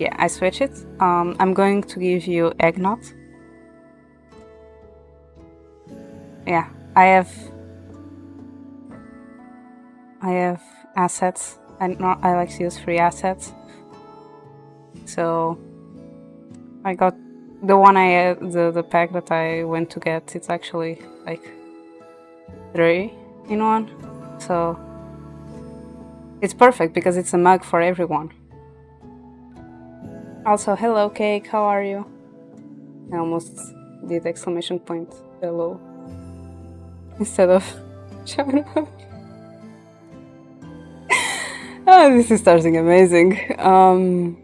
Yeah, I switch it. Um, I'm going to give you eggnog. Yeah, I have. I have assets. I not. I like to use free assets. So I got the one I the the pack that I went to get. It's actually like three in one. So it's perfect because it's a mug for everyone. Also, hello cake, how are you? I almost did exclamation point hello instead of shout out. oh, this is starting amazing. Um,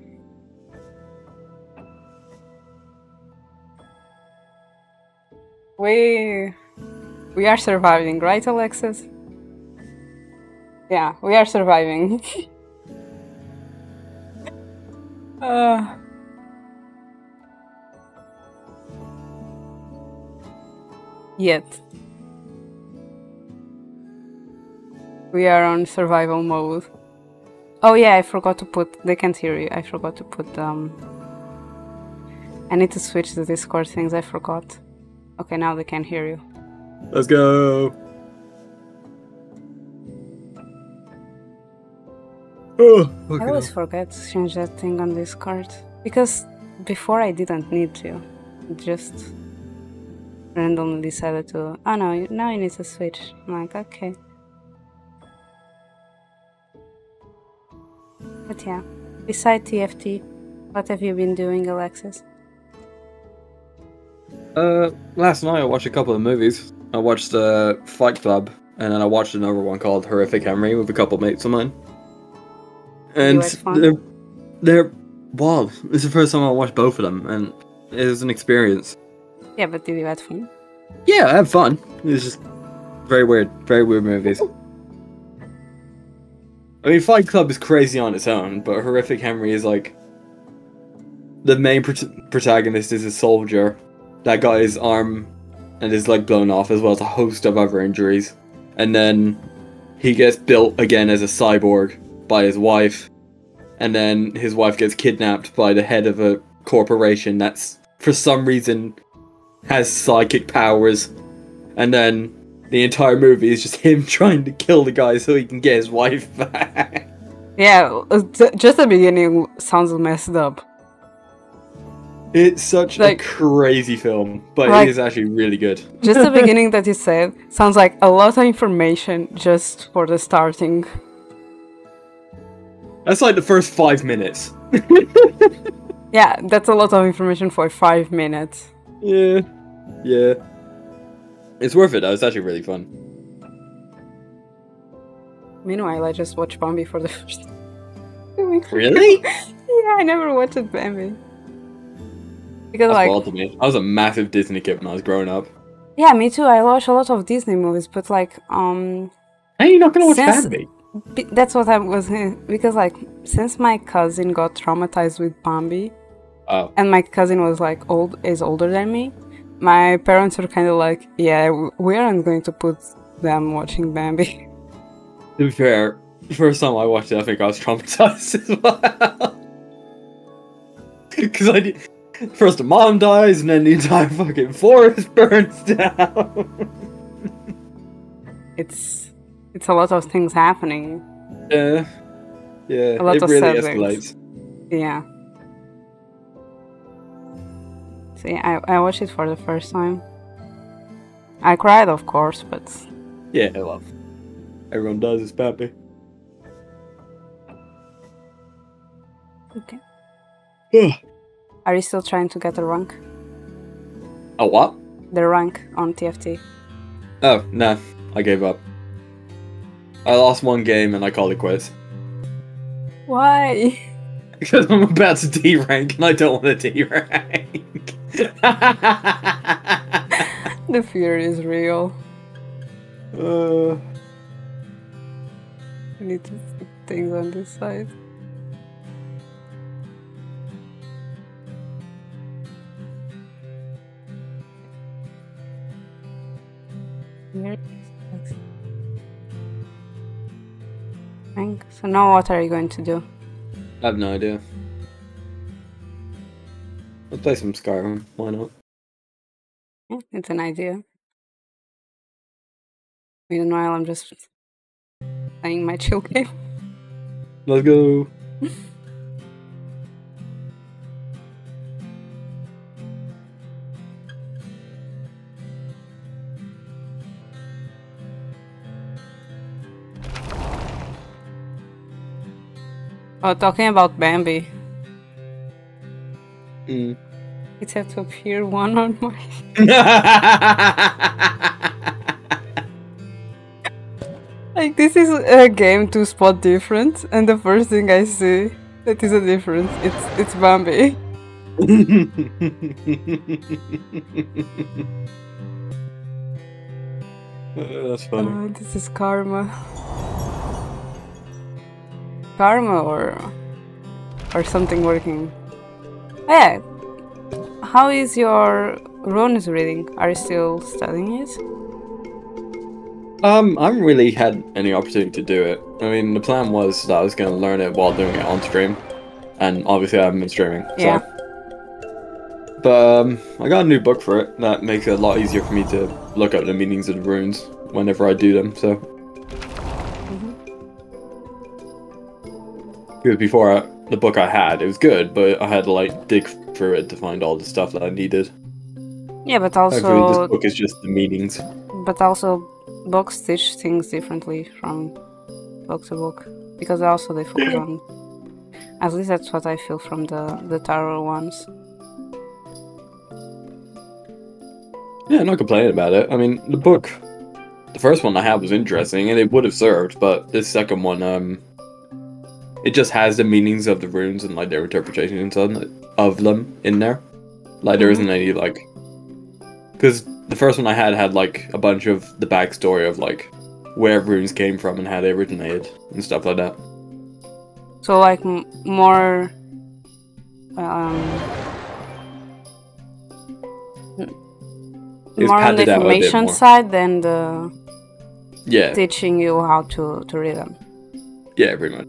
we we are surviving, right, Alexis? Yeah, we are surviving. uh, yet. We are on survival mode. Oh yeah, I forgot to put. They can't hear you. I forgot to put. Um. I need to switch the Discord things. I forgot. Okay, now they can hear you. Let's go. Oh, I always forget to change that thing on Discord. because before I didn't need to. It just randomly decided to. Oh no! Now you need to switch. I'm like, okay. But yeah, beside TFT, what have you been doing, Alexis? Uh, last night I watched a couple of movies. I watched uh, Fight Club, and then I watched another one called Hardcore Henry with a couple of mates of mine. And they're, they're wow! It's the first time I watched both of them, and it was an experience. Yeah, but did you have fun? Yeah, I had fun. It was just very weird, very weird movies. I mean, Fight Club is crazy on its own, but Hardcore Henry is like the main prot- protagonist is a soldier that got his arm and his leg blown off, as well as a host of other injuries, and then he gets built again as a cyborg by his wife, and then his wife gets kidnapped by the head of a corporation that's for some reason has psychic powers, and then the entire movie is just him trying to kill the guy so he can get his wife back. Yeah, uh, just the beginning sounds messed up. It's such Like- a crazy film, but Like- it is actually really good. Just the beginning that you said sounds like a lot of information just for the starting. That's like the first five minutes. Yeah, that's a lot of information for five minutes. Yeah, yeah. It's worth it though. It's actually really fun. Meanwhile, I just watched Bambi for the first time. Really? yeah, I never watched Bambi. Because, That's like, wild to me. I was a massive Disney kid when I was growing up. yeah, me too. I watched a lot of Disney movies, but, like, um, Hey, you're not gonna watch Since- Bambi? That's what I was eh, because like since my cousin got traumatized with Bambi Oh, and my cousin was like old is older than me, my parents were kind of like, yeah, we aren't going to put them watching Bambi. to be fair, the first time I watched it, I think I was traumatized as well. Because I did. First, the mom dies, and then the entire fucking forest burns down. It's it's a lot of things happening. yeah, yeah, A lot it of really sad escalates. Yeah. See, I I watched it for the first time. I cried, of course, but Yeah, I love. Everyone does. It's Bambi. okay. Ugh. Are you still trying to get a rank? A what? The rank on TFT? Oh no, I gave up. I lost one game and I called it quits Why? because I'm about to D rank and I don't want to D rank. The fear is real. uh, I need to put things on this side. Here. Thank- So now what are you going to do? I have no idea. Let's play some Skyrim. Why not? Yeah, it's an idea. Meanwhile, I'm just playing my chill game. Let's go. Oh, talking about Bambi. Mm. It had to appear one on my. Like, this is a game to spot difference, and the first thing I see that is a difference, it's it's Bambi. That's funny. Oh, this is karma. Karma or or something working. Oh, yeah. How is your runes reading? Are you still studying it? Um, I haven't really had any opportunity to do it. I mean, the plan was that I was going to learn it while doing it on stream, and obviously I haven't been streaming. So. Yeah. But um, I got a new book for it that makes it a lot easier for me to look up the meanings of the runes whenever I do them. So. Because before I, the book I had, it was good, but I had to like dig through it to find all the stuff that I needed. Yeah, but Hopefully, also this book is just the meanings. but also books teach things differently from book to book because also they focus on at least that's what I feel from the the tarot ones. Yeah, not complaining about it. I mean, the book, the first one I had was interesting, and it would have served, but this second one, um, it just has the meanings of the runes and like their interpretations of them- of them in there. Like there isn't any like, because the first one I had had like a bunch of the backstory of like where runes came from and how they originated and stuff like that. So like m- more um more on the padded out a bit information more. side than the Yeah, teaching you how to to read them. yeah, pretty much.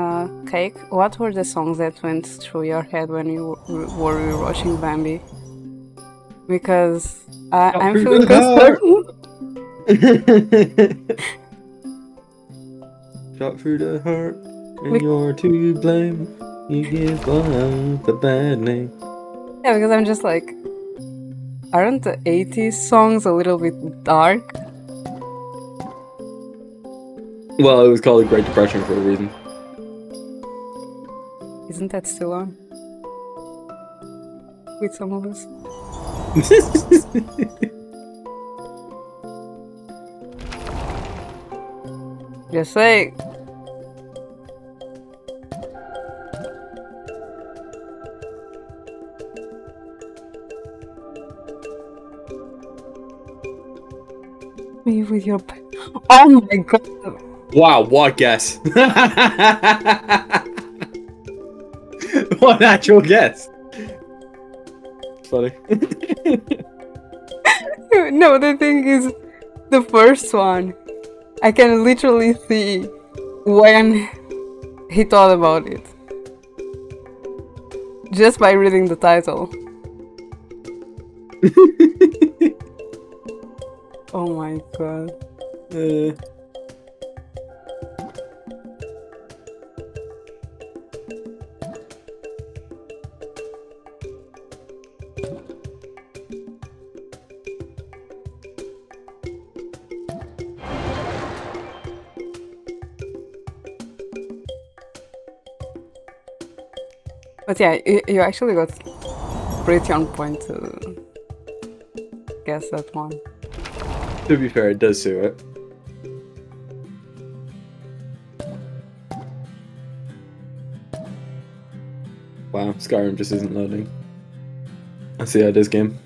Uh, Cake, what were the songs that went through your head when you were watching Bambi? Because I, I'm through feeling the heart. concerned. Shot through the heart, and We- you're to blame. You give up a bad name. Yeah, because I'm just like, aren't the 80s songs a little bit dark? Well, it was called the Great Depression for a reason. Isn't that still on? With some of us? Just like, me with your. Oh my god! wow, what guess? what actual guess? Funny. No, the thing is, the first one, I can literally see when he thought about it. Just by reading the title. Oh my god. Uh, But yeah, you, you actually got pretty on point to guess that one. to be fair, it does suit it. Wow, Skyrim just isn't loading. I see how it is, game.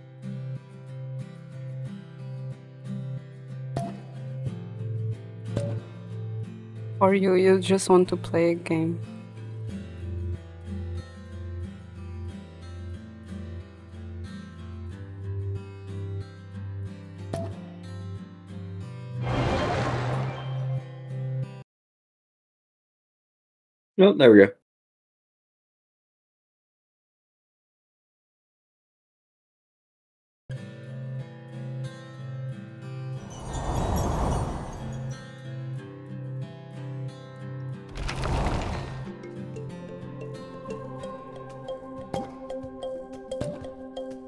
Or you, you just want to play a game. Oh, there we go.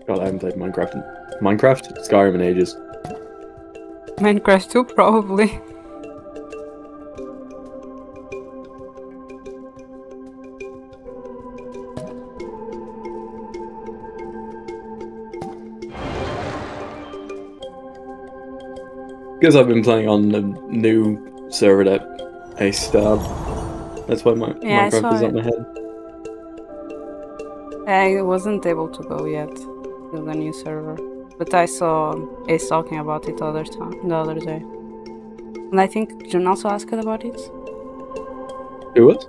God, I haven't played Minecraft. In, Minecraft, Skyrim in ages. Minecraft 2, probably. Because I've been playing on the new server that I stab. That's why my Yeah, Minecraft is on my head. I wasn't able to go yet to the new server, but I saw Ace talking about it the other time, the other day. And I think June also asked about it. Who was?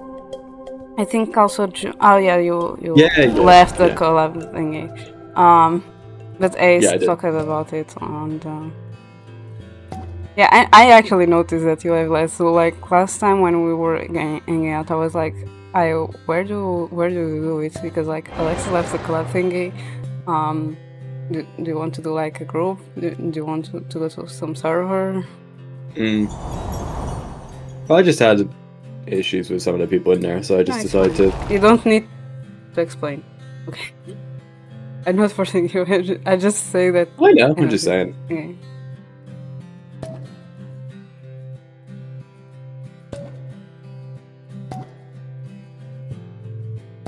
I think also June. Oh yeah, you you Yeah, yeah, left the yeah. collab thingy. Um, but Ace Yeah, talked about it and. Uh, yeah, I, I actually noticed that you have less. So like last time when we were hanging out, I was like, I where do where do you do it? Because like Alexa left the club thingy. Um, do, do you want to do like a group? Do, do you want to, to go to some server? Mm. Well, I just had issues with some of the people in there, so I just Nice decided to. You don't need to explain. Okay. I'm not forcing you. I just say that. I know. I'm just saying. Okay.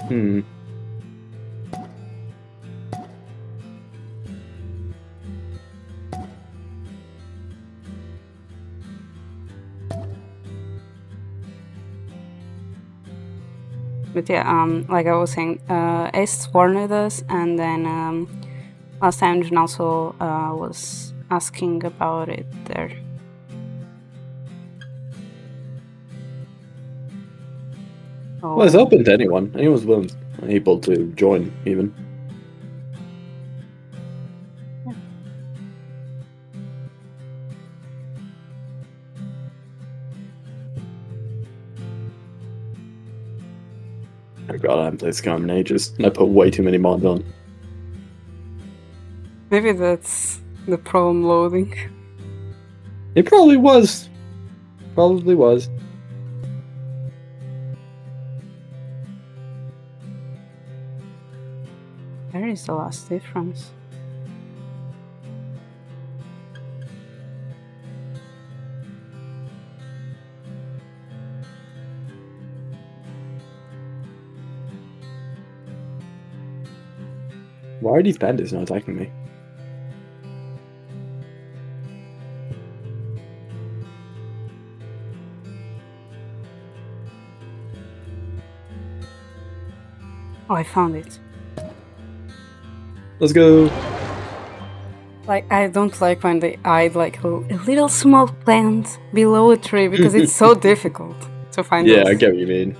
Hmm. But yeah, um, like I was saying, uh, Ace warned us, and then um, last time Jun also uh, was asking about it there. Oh, Well, it's open to anyone. Anyone's willing, able to join, even. Oh god, I haven't played Skyrim in ages. And I put way too many mods on. maybe that's the problem loading. It probably was. Probably was. Is the last difference. Why are these bandits not attacking me? Oh, I found it. Let's go. Like I don't like when they hide like a, little small plant below a tree because it's so difficult to find. Yeah, I get what you mean.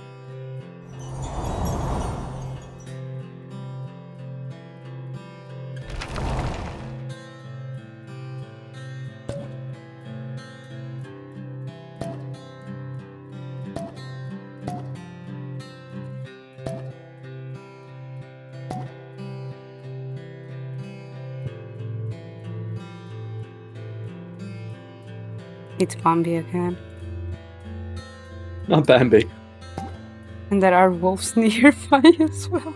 It's Bambi again. Not Bambi. And there are wolves nearby as well.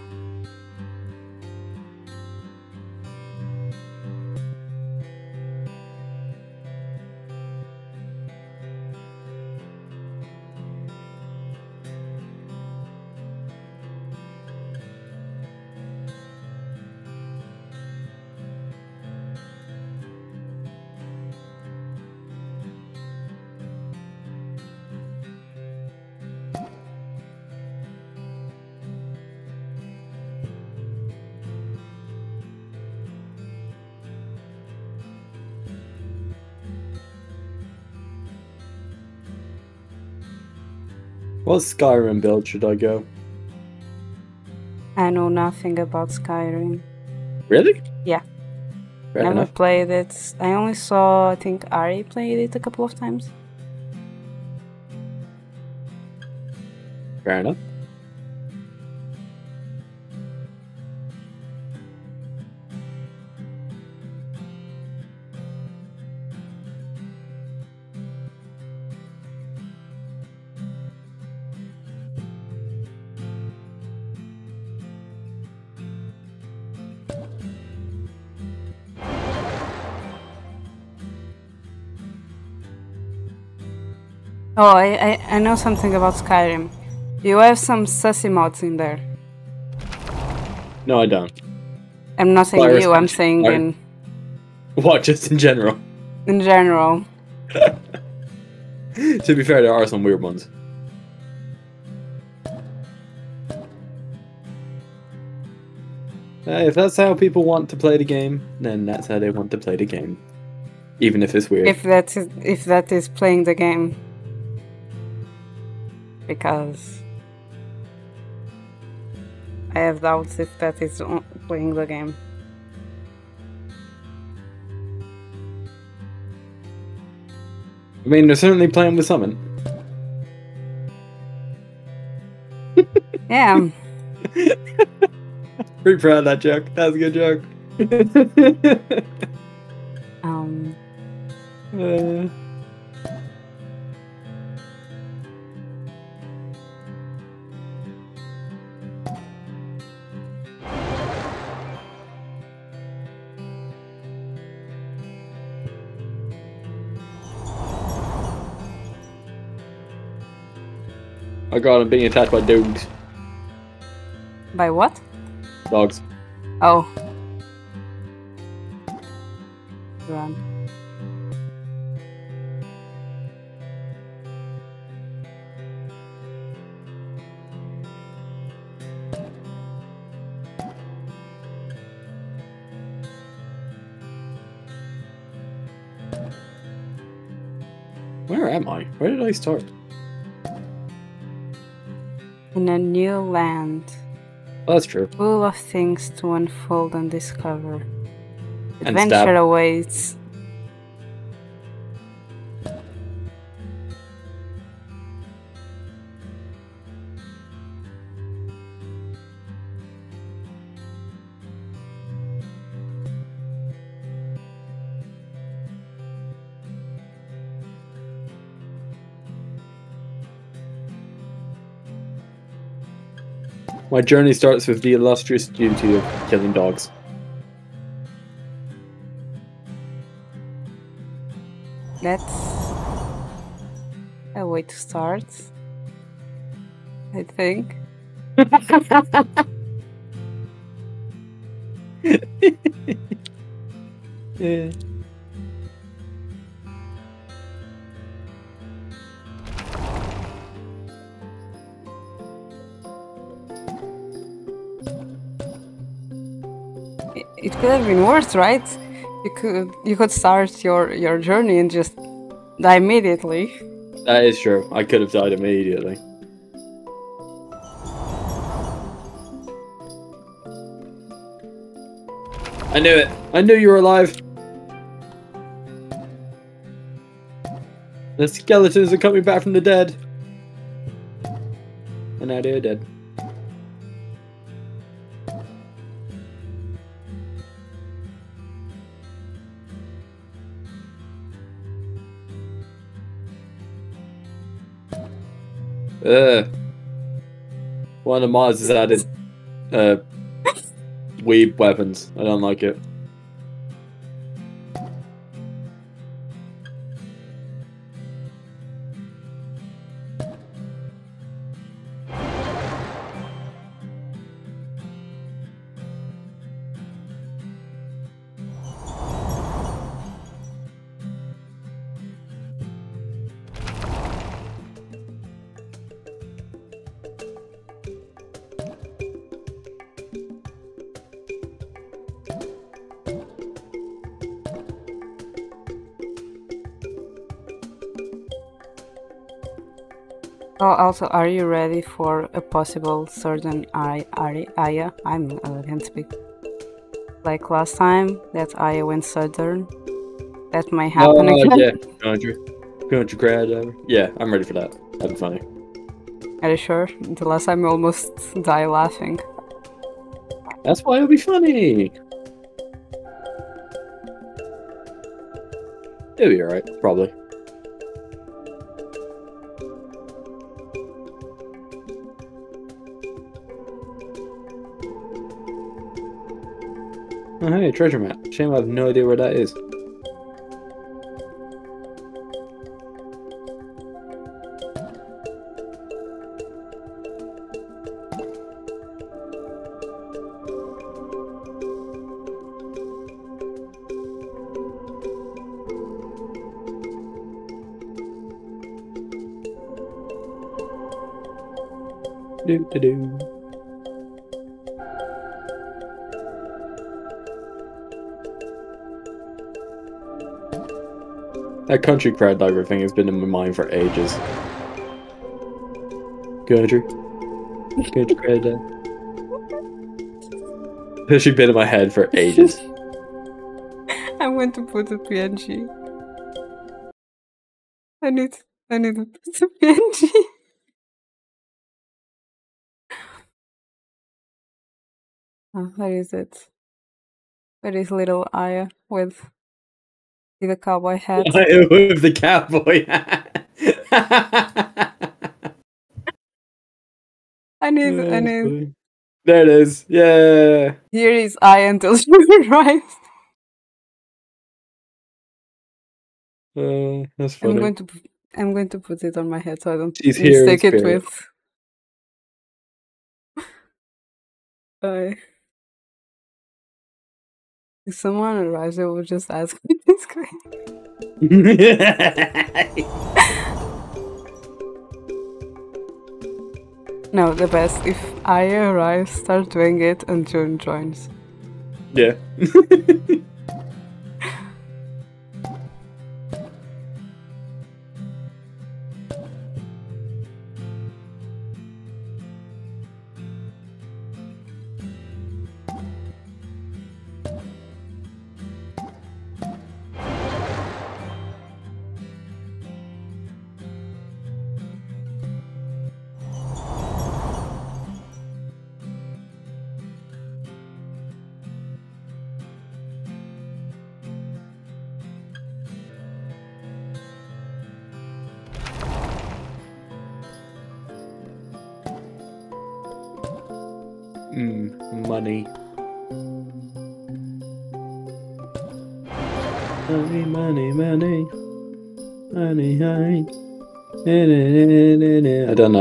What Skyrim build should I go? I know nothing about Skyrim. Really? Yeah. Fair Never enough. played it. I only saw, I think Ari played it a couple of times. Fair enough. Oh, I, I, I know something about Skyrim. You have some sassy mods in there. No, I don't. I'm not saying Virus you, I'm saying Virus- in, What? Just in general. in general. to be fair, there are some weird ones. Uh, if that's how people want to play the game, then that's how they want to play the game. Even if it's weird. If that is if that is playing the game. Because I have doubts if that is playing the game. I mean, they're certainly playing with summon. Yeah. Pretty proud of that joke. That was a good joke. Um Uh, oh god, I'm being attacked by dogs. by what? Dogs. Oh. Run. Where am I? Where did I start? In a new land, Oh, that's true. full of things to unfold and discover. And Adventure awaits. My journey starts with the illustrious duty of killing dogs. That's a way to start. I think. Yeah. Have been worse, right? You could you could start your your journey and just die immediately. That is true. I could have died immediately. I knew it. I knew you were alive. The skeletons are coming back from the dead. And now they're dead. Ugh. One of mods has added uh, weeb weapons. I don't like it. Also, are you ready for a possible certain Ari Ari Aya? I'm I can't speak. Like last time that Aya went southern. That might happen oh, again. yeah. Country. Country crowd. uh, Yeah, I'm ready for that. That'd be funny. Are you sure? The last time I almost died laughing. That's why it'll be funny. It'll be alright, probably. Oh, hey, treasure map. Shame I have no idea where that is. Do do do. That country crowd diver thing has been in my mind for ages. Country. Country crowd diver. It's been in my head for ages. I'm going to put a PNG. I need I need to put a PNG. Oh, ah, where is it? Where is little Aya with with a cowboy hat? With the cowboy hat. I need I need There it is. Yeah. here is Aya until she arrives. Uh, that's I'm going to I'm going to put it on my head so I don't She's mistake it with Aya. If someone arrives, I will just ask me this question. No, the best. If I arrive, start doing it and June joins. yeah.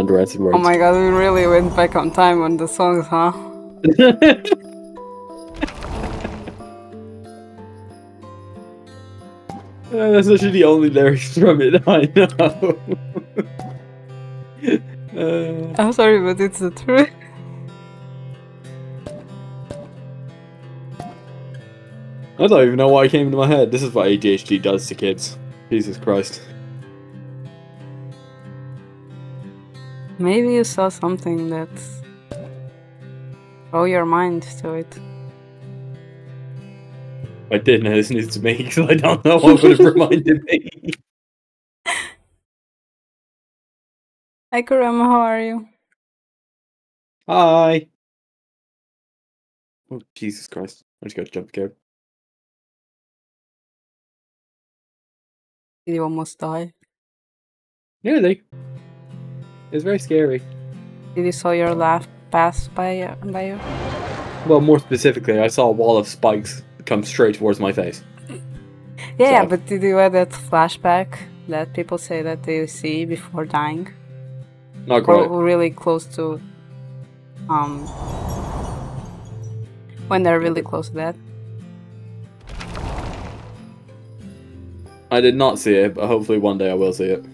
I don't know the rest of the words. Oh my god, we really went back on time on the songs, huh? Uh, that's actually the only lyrics from it I know. uh, I'm sorry, but it's the truth. I don't even know why it came into my head. This is what ADHD does to kids. Jesus Christ. Maybe you saw something that throw your mind to it. I didn't listen to me because I don't know what would have reminded me. Hi Kurama, how are you? Hi. Oh Jesus Christ! I just got jump scared. Did you almost die? Nearly. It was very scary. Did you saw your laugh pass by by you? Well, more specifically, I saw a wall of spikes come straight towards my face. Yeah, yeah, So- but did you have that flashback that people say that they see before dying? Not quite. Or really close to um when they're really close to that. I did not see it, but hopefully one day I will see it.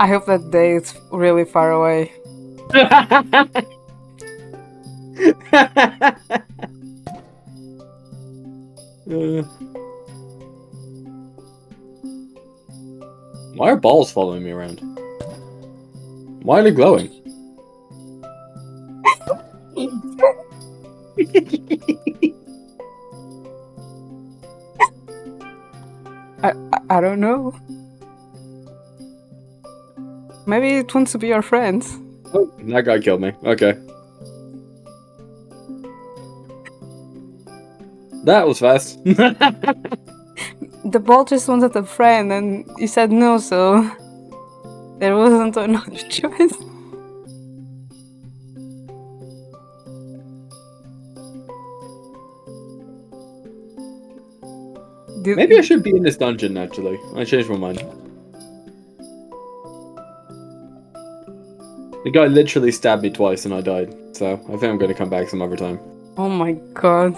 I hope that day is really far away. Uh. Why are balls following me around? Why are they glowing? I, I I don't know. Maybe it wants to be our friend. Oh, that guy killed me. Okay. That was fast. The ball just wanted a friend, and he said no, so there wasn't another choice. Maybe I should be in this dungeon actually. I changed my mind. The guy literally stabbed me twice and I died. So I think I'm gonna come back some other time. Oh my god.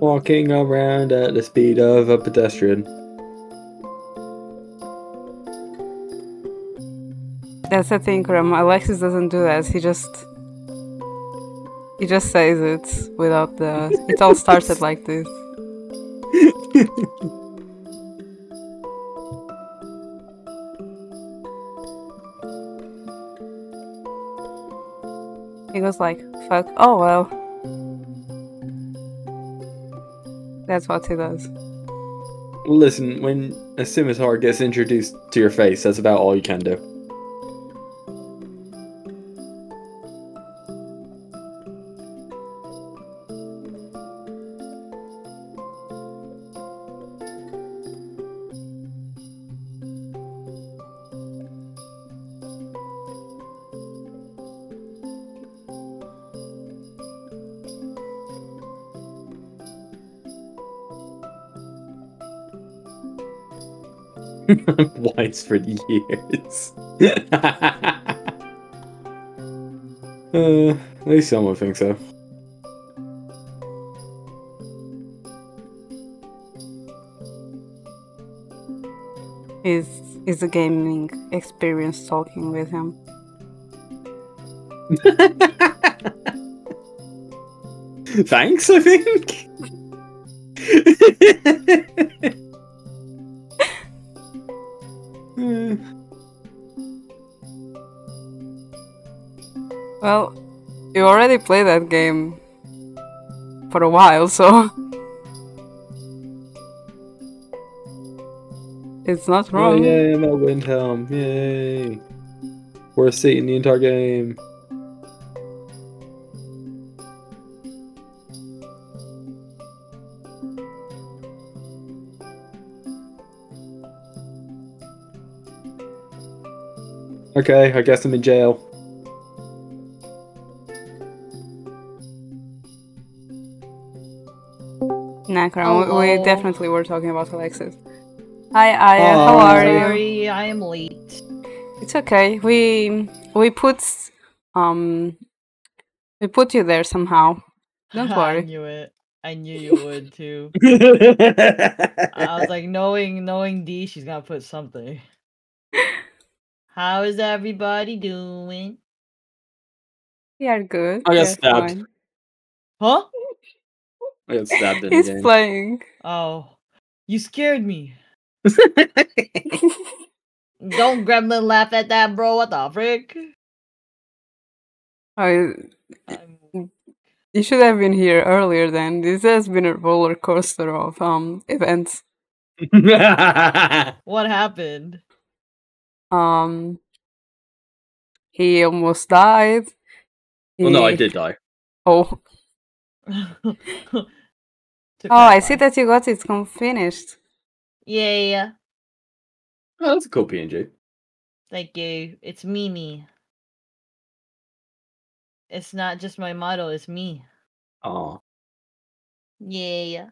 Walking around at the speed of a pedestrian. That's the thing, Ram. Alexis doesn't do that. He just he just says it without the. It all started like this. He goes like, "Fuck." Oh well. That's what he does. Listen, when a scimitar gets introduced to your face, that's about all you can do. Once for years. uh, at least someone thinks so. Is is a gaming experience talking with him? Thanks, I think. Played that game for a while, so it's not oh, wrong. yay, I'm at Windhelm. Yay. Worst seat in the entire game. Okay, I guess I'm in jail. Nakram, we, we definitely were talking about Alexis. Hi, Aya. How Oh, are you? Sorry, I am late. It's okay. We we put um we put you there somehow. Don't worry. I knew it. I knew you would too. I was like, knowing knowing D, she's gonna put something. How is everybody doing? We are good. I got stabbed. Huh? I got stabbed in He's game. playing. Oh, you scared me. Don't gremlin laugh at that, bro. What the frick? Oh, I'm- you should have been here earlier. Then this has been a roller coaster of um events. what happened? Um, he almost died. well, no, I did die. Oh, To oh, I see that you got it com- finished. Yeah, yeah. Oh, that's a cool PNG. thank you. It's Mimi. It's not just my model, it's me. Oh. Yeah. yeah.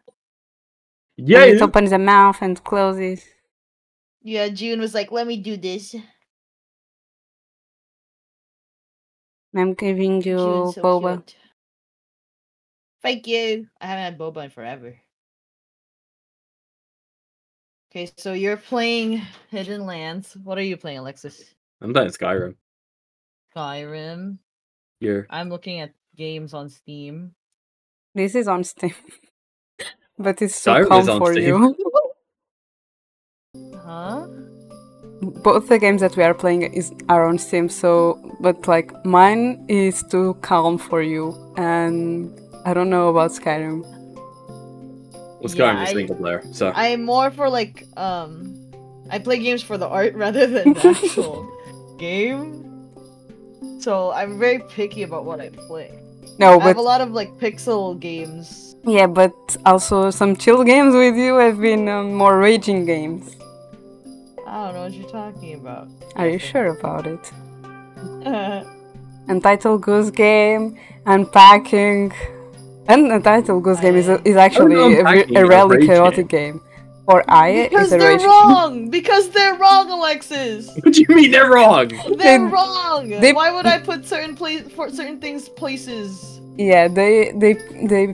Yeah. it opens the mouth and closes. Yeah, June was like, let me do this. I'm giving you June's so boba. cute. Thank you. I haven't had boba in forever. Okay, so you're playing Hidden Lands. What are you playing, Alexis? I'm playing Skyrim. Skyrim. You're I'm looking at games on Steam. This is on Steam, but it's too Skyrim is calm on for Steam. you. Huh? both the games that we are playing is are on Steam. So, but like mine is too calm for you, and I don't know about Skyrim. Well, Skyrim Yeah, is I- single player, so I am more for like um I play games for the art rather than the actual game. So I'm very picky about what I play. No, I have a lot of like pixel games. yeah, but also some chill games with you have been um, more raging games. I don't know what you're talking about. Are you sure about it? Untitled Goose Game, Unpacking, and the title Goose Game is, is actually a, a is a really chaotic game. For Aya, because it's a they're rage wrong. Because they're wrong, Alexis. what do you mean they're wrong? They're They- wrong. they- Why would I put certain place for certain things places? Yeah, they they they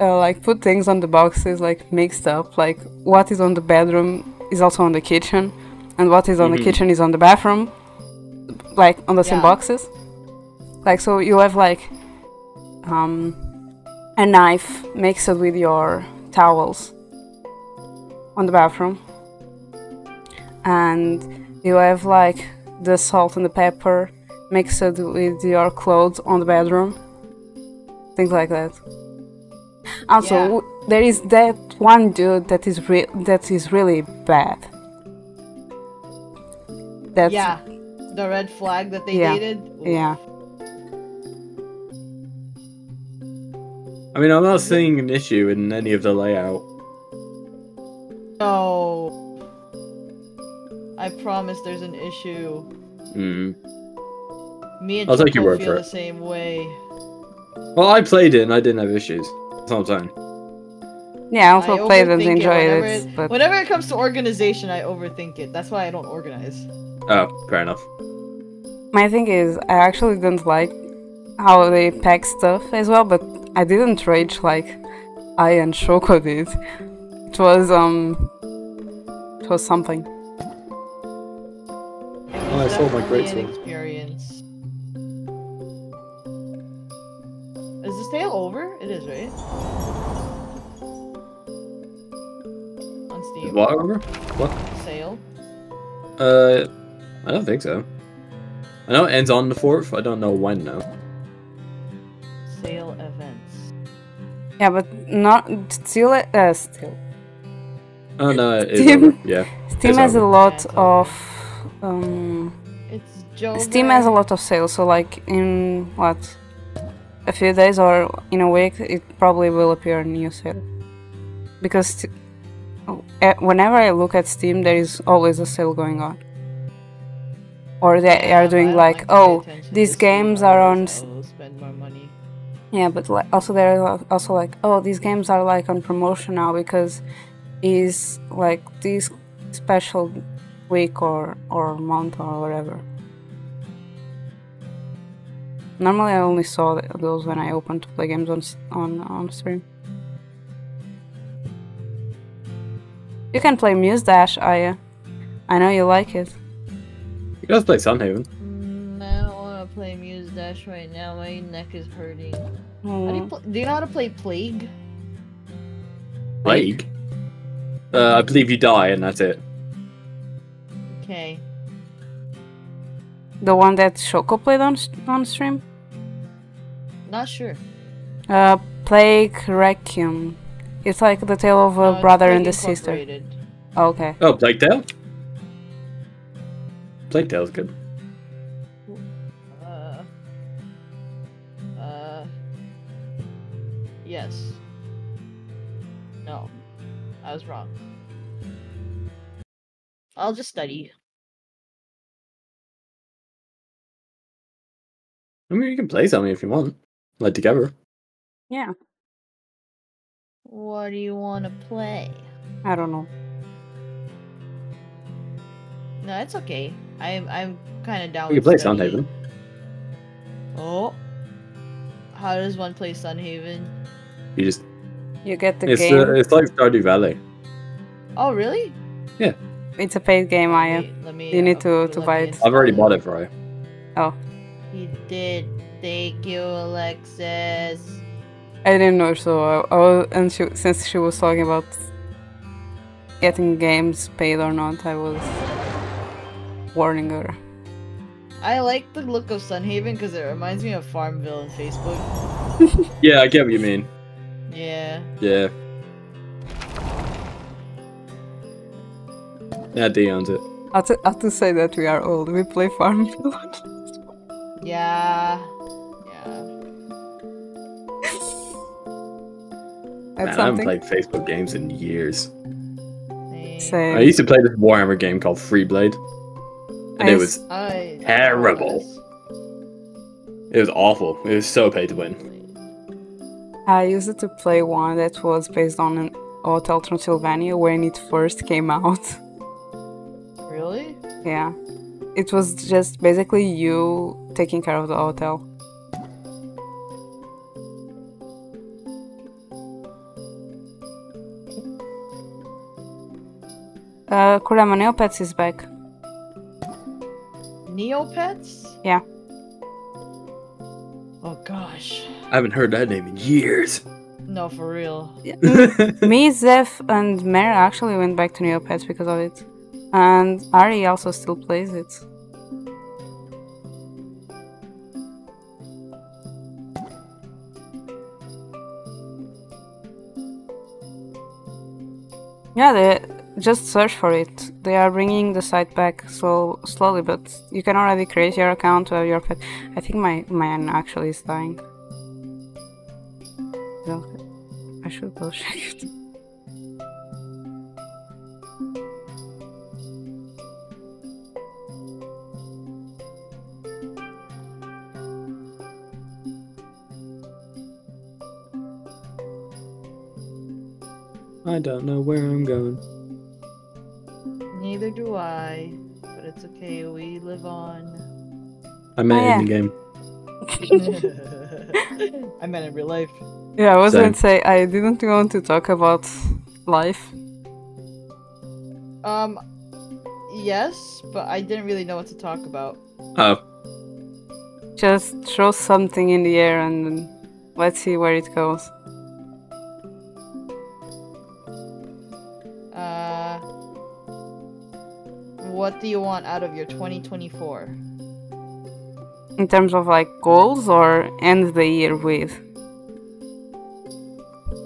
uh, like put things on the boxes like mixed up. Like what is on the bedroom is also on the kitchen, and what is on the Mhm. kitchen is on the bathroom, like on the same boxes. Like so, you have like um a knife mixed with your towels on the bathroom, and you have like the salt and the pepper mixed with your clothes on the bedroom things like that. Also, Yeah. there is that one dude that is re- that is really bad. That's yeah, the red flag that they Yeah. dated. yeah. I mean, I'm not seeing an issue in any of the layout. No. I promise there's an issue. Mm. Me and I'll take your word feel for the it. same way. Well, I played it and I didn't have issues. That's what I'm saying. Yeah, I also I played and overthink it enjoyed whenever it, it- but Whenever it comes to organization, I overthink it. That's why I don't organize. Oh, fair enough. my thing is, I actually don't like how they pack stuff as well. But I didn't rage like I and Shoko did. It was um, it was something. Oh, I was sold my definitely great an sword. experience. Is the sale over? It is, right? On Steam. What? Remember? What? Sale. Uh, I don't think so. I know it ends on the fourth. I don't know when now. Yeah, but not still. Uh, still. Oh no, it is Steam. over. Yeah. Steam It's has a lot Yeah, of um. It's Joe. Steam has a lot of sales, so like in what a few days or in a week, it probably will appear a new sale. Because st- oh, eh, whenever I look at Steam, there is always a sale going on. Or they are doing like, oh, these games are on. Yeah, but like, also there are also like, oh, these games are like on promotion now because is like this special week or or month or whatever. Normally, I only saw those when I opened to play games on on on stream. You can play Muse Dash, Aya. I know you like it. You guys play Sunhaven. Play Muse Dash right now. My neck is hurting. How do, you pl- do you know how to play Plague? Plague. Uh, I believe you die and that's it. Okay. The one that Shoko played on on stream. Not sure. Uh, Plague Requiem. It's like the tale of a No, brother and a sister. Incorporated. Okay. Oh, Plague Tale. Plague Tale's good. Yes. No. I was wrong. I'll just study. I mean, you can play something if you want, like together. Yeah. What do you want to play? I don't know. No, it's okay. I'm I'm kind of down. We can with play study. Sunhaven. Oh. How does one play Sunhaven? You just You get the it's game. uh, it's like Stardew Valley. Oh, really? Yeah. It's a paid game, Aya. Wait, let me, You need uh, to- to buy it. I've already bought it for you. Oh, He did. Thank you, Alexis. I didn't know. So, I, I was, and she, since she was talking about getting games paid or not, I was. warning her. I like the look of Sunhaven because it reminds me of Farmville in Facebook. Yeah, I get what you mean. Yeah. Yeah. Yeah, D owns it. I have to, I have to say that we are old. We play Farmville. Yeah. Yeah. Man, I haven't played Facebook games in years. Same. Same. I used to play this Warhammer game called Freeblade, and I it was oh, I Terrible. it was awful. It was so pay to win. I used it to play one that was based on an Hotel Transylvania when it first came out. Really? Yeah. It was just basically you taking care of the hotel. Uh, Kurama Neopets is back. Neopets? Yeah. Oh gosh. I haven't heard that name in years. No, for real. Mm, me, Zeph, and Mare actually went back to Neopets because of it. And Ari also still plays it. Yeah, they just search for it. They are bringing the site back slow, slowly, but you can already create your account to have your pet. I think my mine actually is dying. I should go check it. I don't know where I'm going. Neither do I. But it's okay, we live on. I meant Oh, yeah. in the game. I meant in real life. Yeah, I was Same. going to say I didn't want to talk about life. Um, yes, but I didn't really know what to talk about. Oh, Just throw something in the air and let's see where it goes. What do you want out of your 2024? In terms of like goals or end the year with.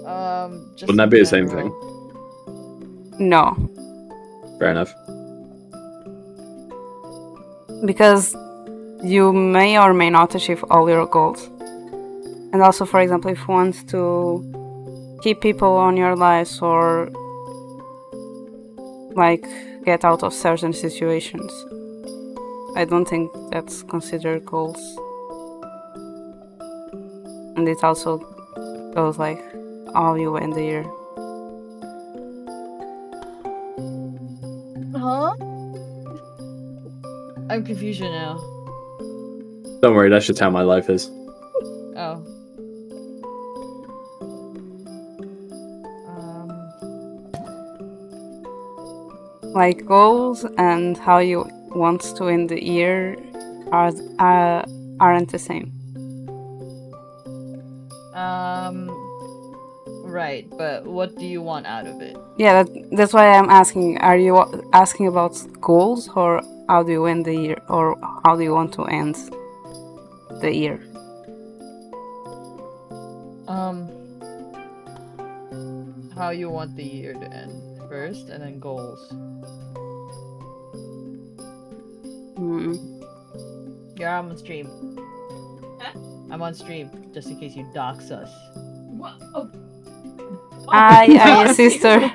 Um, just Wouldn't that be the same thing? No, fair enough. because you may or may not achieve all your goals. And also, for example, if you want to keep people on your lives or like get out of certain situations, I don't think that's considered goals. And it also goes like how you end the year. Huh? I'm confused now. Don't worry, that's just how my life is. Oh. Like goals and how you want to end the year are uh, aren't the same. um, right, but what do you want out of it? Yeah, that, that's why I'm asking. Are you asking about goals or how do you end the year or how do you want to end the year? Um, how you want the year to end first, and then goals. Yeah, I'm on stream. I'm on stream, just in case you dox us. What? Oh. I, I, sister.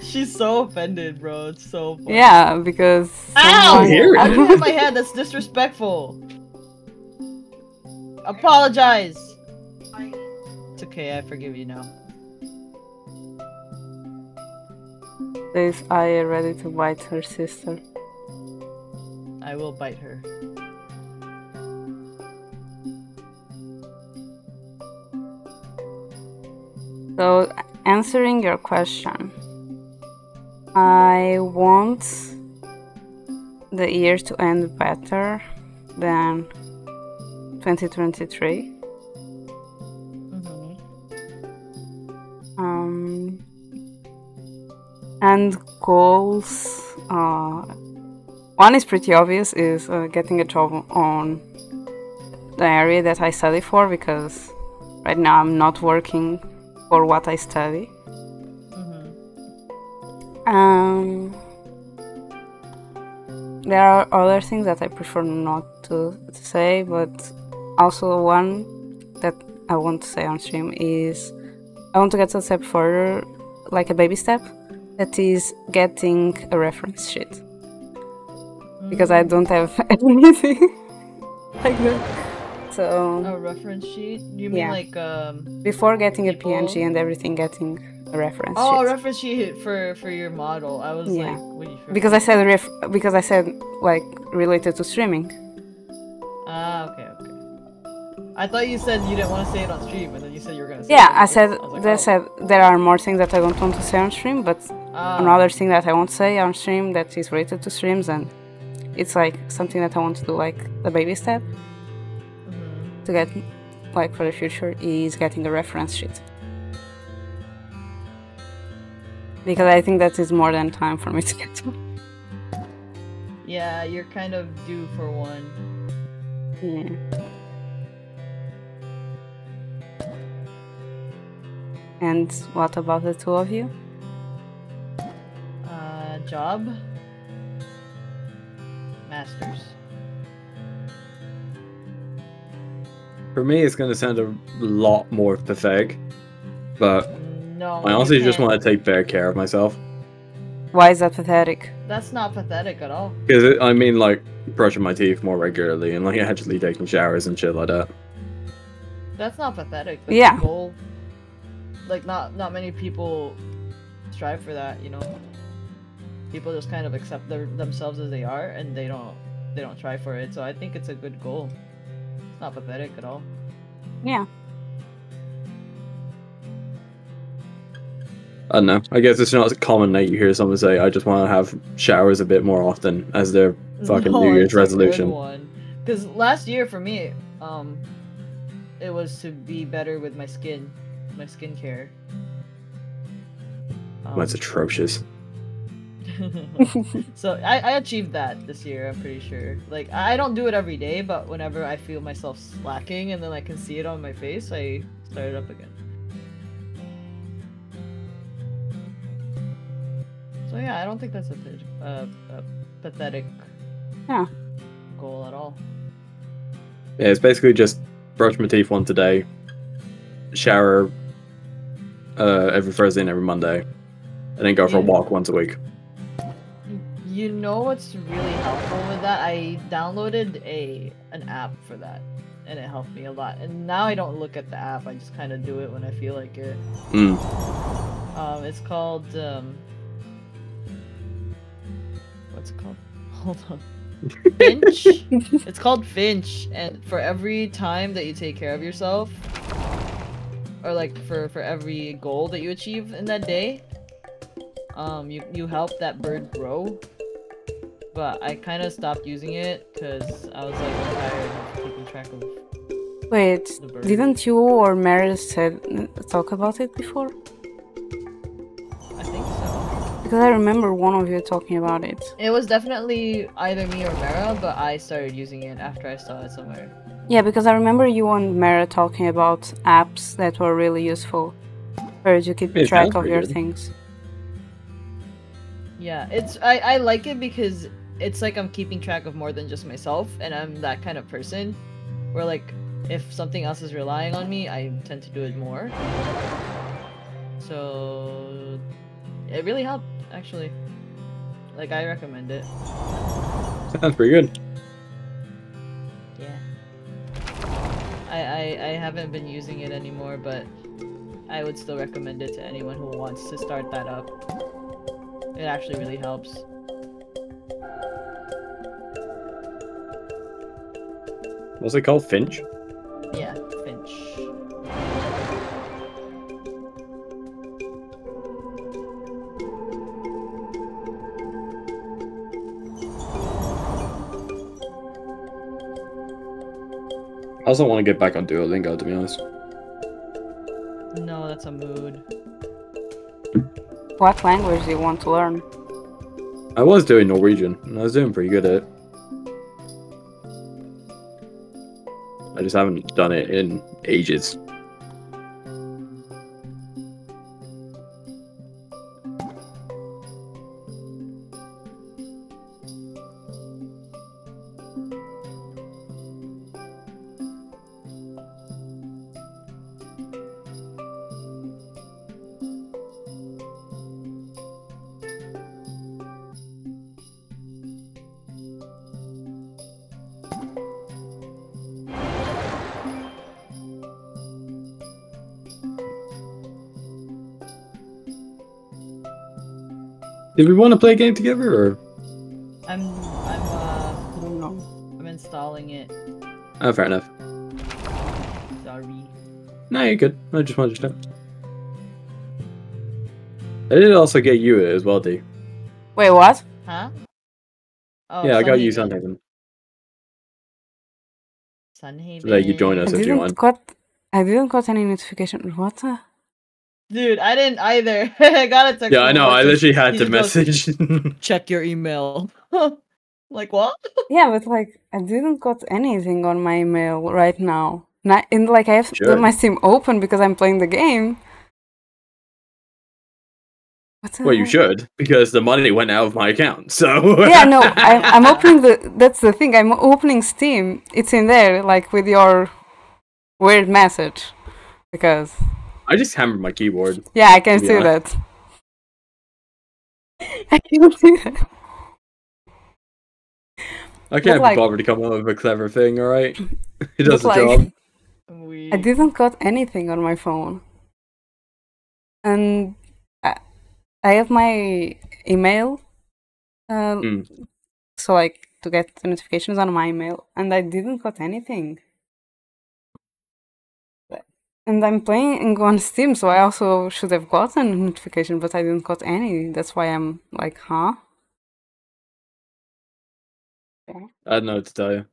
She's so offended, bro. It's so funny. Yeah, because. Ow! someone- Hear it. How do you hit my head? That's disrespectful. Apologize. It's okay. I forgive you now. Says Aya ready to bite her sister. I will bite her. So, answering your question, I want the year to end better than 2023. Mm-hmm. Um, And goals. Uh, one is pretty obvious: is uh, getting a job on the area that I study for because right now I'm not working for what I study. Mm-hmm. Um, there are other things that I prefer not to, to say, but also one that I want to say on stream is I want to get a step further, like a baby step, that is getting a reference sheet because I don't have anything like that. So A reference sheet? You mean Yeah. like um? before getting a PNG and everything, getting a reference Oh, a sheet. reference sheet for for your model. I was Yeah. like, what do you because I said ref- because I said like related to streaming. Ah, okay, okay. I thought you said you didn't want to say it on stream, and then you said you were gonna. say Yeah, it. I said was like, oh. said there are more things that I don't want to say on stream, but Ah, another thing that I won't say on stream that is related to streams and it's like something that I want to do like the baby step mhm. to get like for the future is getting a reference sheet. Because I think that is more than time for me to get to. Yeah, you're kind of due for one. Yeah. And what about the two of you? Job. Masters. For me, it's going to sound a lot more pathetic, but No. I honestly just want to take better care of myself. Why is that pathetic? That's not pathetic at all. Because I mean, like brushing my teeth more regularly and like actually taking showers and shit like that. That's not pathetic. That's Yeah. A. Like not not many people strive for that. You know. People just kind of accept their, themselves as they are, and they don't they don't try for it. So I think it's a good goal. It's not pathetic at all. Yeah. I don't know. I guess it's not a common that you hear someone say, "I just want to have showers a bit more often" as their fucking No, New Year's it's a good resolution. one. Because last year for me, um, it was to be better with my skin, my skincare. Um, That's atrocious. so I, I achieved that this year. I'm pretty sure. Like I don't do it every day, but whenever I feel myself slacking and then I can see it on my face, I start it up again. So yeah, I don't think that's a, pa- uh, a pathetic Yeah. goal at all. Yeah, it's basically just brush my teeth once a day, shower uh, every Thursday and every Monday, and then go for a walk once a week. You know what's really helpful with that? I downloaded a an app for that, and it helped me a lot. And now I don't look at the app; I just kind of do it when I feel like it. Mm. Um, it's called um, what's it called? Hold on. Finch. it's called Finch, and for every time that you take care of yourself, or like for for every goal that you achieve in that day, um, you you help that bird grow. But I kind of stopped using it because I was like I'm tired of keeping track of. Wait, didn't you or Meredith said talk about it before? I think so. Because I remember one of you talking about it. It was definitely either me or Mara, but I started using it after I saw it somewhere. Yeah, because I remember you and Mara talking about apps that were really useful where you keep It track of your good. things. Yeah, it's I, I like it because it's like I'm keeping track of more than just myself, and I'm that kind of person where like if something else is relying on me, I tend to do it more. So it really helped actually. Like I recommend it. Sounds pretty good. Yeah. I, I I haven't been using it anymore, but I would still recommend it to anyone who wants to start that up. It actually really helps. What's it called? Finch? Yeah, Finch. I also want to get back on Duolingo, to be honest. No, that's a mood. What language do you want to learn? I was doing Norwegian, and I was doing pretty good at it. I just haven't done it in ages. Did we want to play a game together, or? I'm I'm uh I don't know. I'm installing it. Oh, fair enough. Sorry. No, you're good. I just wanted to know. I did also get you it as well, D. Wait, what? Huh? Oh, yeah, I got you Sunhaven. something. Sunhaven. So that you join us I if you didn't want. got. I didn't got any notification. What? The? Dude, I didn't either. I got a text. Yeah, I know. I literally had to message. Check your email. like what? Yeah, but like I didn't got anything on my email right now. Not in like I have Sure. my Steam open because I'm playing the game. What the well, you should because the money went out of my account. So yeah, no, I'm, I'm opening the. That's the thing. I'm opening Steam. It's in there, like with your weird message, because I just hammered my keyboard. yeah, I can To be see that. I can see that. I can't like- be bothered to come up with a clever thing. All right, it does the like- job. We... I didn't got anything on my phone, and I, I have my email. Uh, Mm. So like to get the notifications on my email, and I didn't got anything. And I'm playing on Steam, so I also should have gotten a notification, but I didn't got any. That's why I'm like, huh? I don't know what to tell you.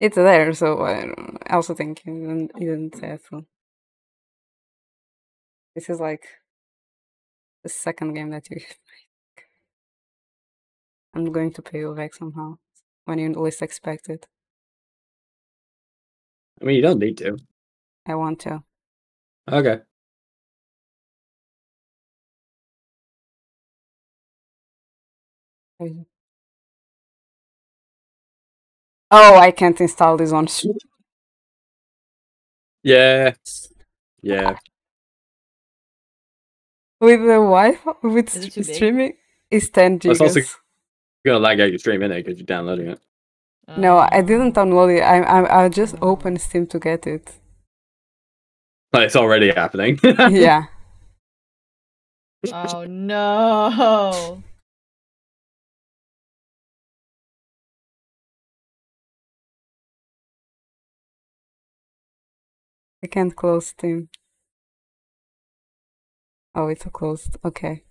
It's there, so I, also think you didn't, you didn't have to. This is like the second game that you. I'm going to pay you back somehow when you least expect it. I mean, you don't need to. I want to. Okay. Mm-hmm. Oh, I can't install this on Steam. Yeah. Yeah. with the Wi-Fi with Is st- streaming. It's ten oh, That's also- gigas. You're gonna lag out your stream, innit? Because you're downloading it. No, I didn't download it. I I I just opened Steam to get it. Like, it's already happening. yeah. Oh no. I can't close Steam. Oh, it's closed. Okay.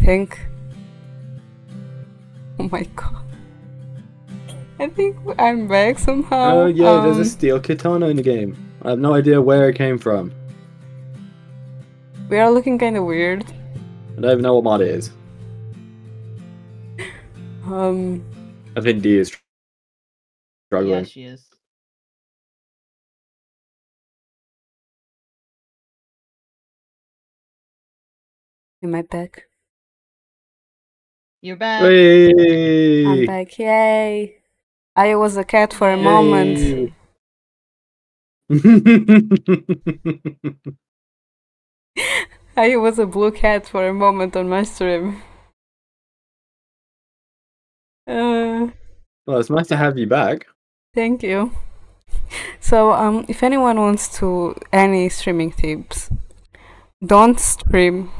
Think. Oh my god. I think I'm back somehow. Oh yeah, there's Um, a steel katana in the game. I have no idea where it came from. We are looking kind of weird. I don't even know what mod it is. Um, I think D is Yeah, struggling. she is. am I back? You're back. I'm Hey! back. Yay! I was a cat for a moment. I was a blue cat for a moment on my stream. Uh, well, it's nice to have you back. thank you. So, um, if anyone wants to any streaming tips, don't stream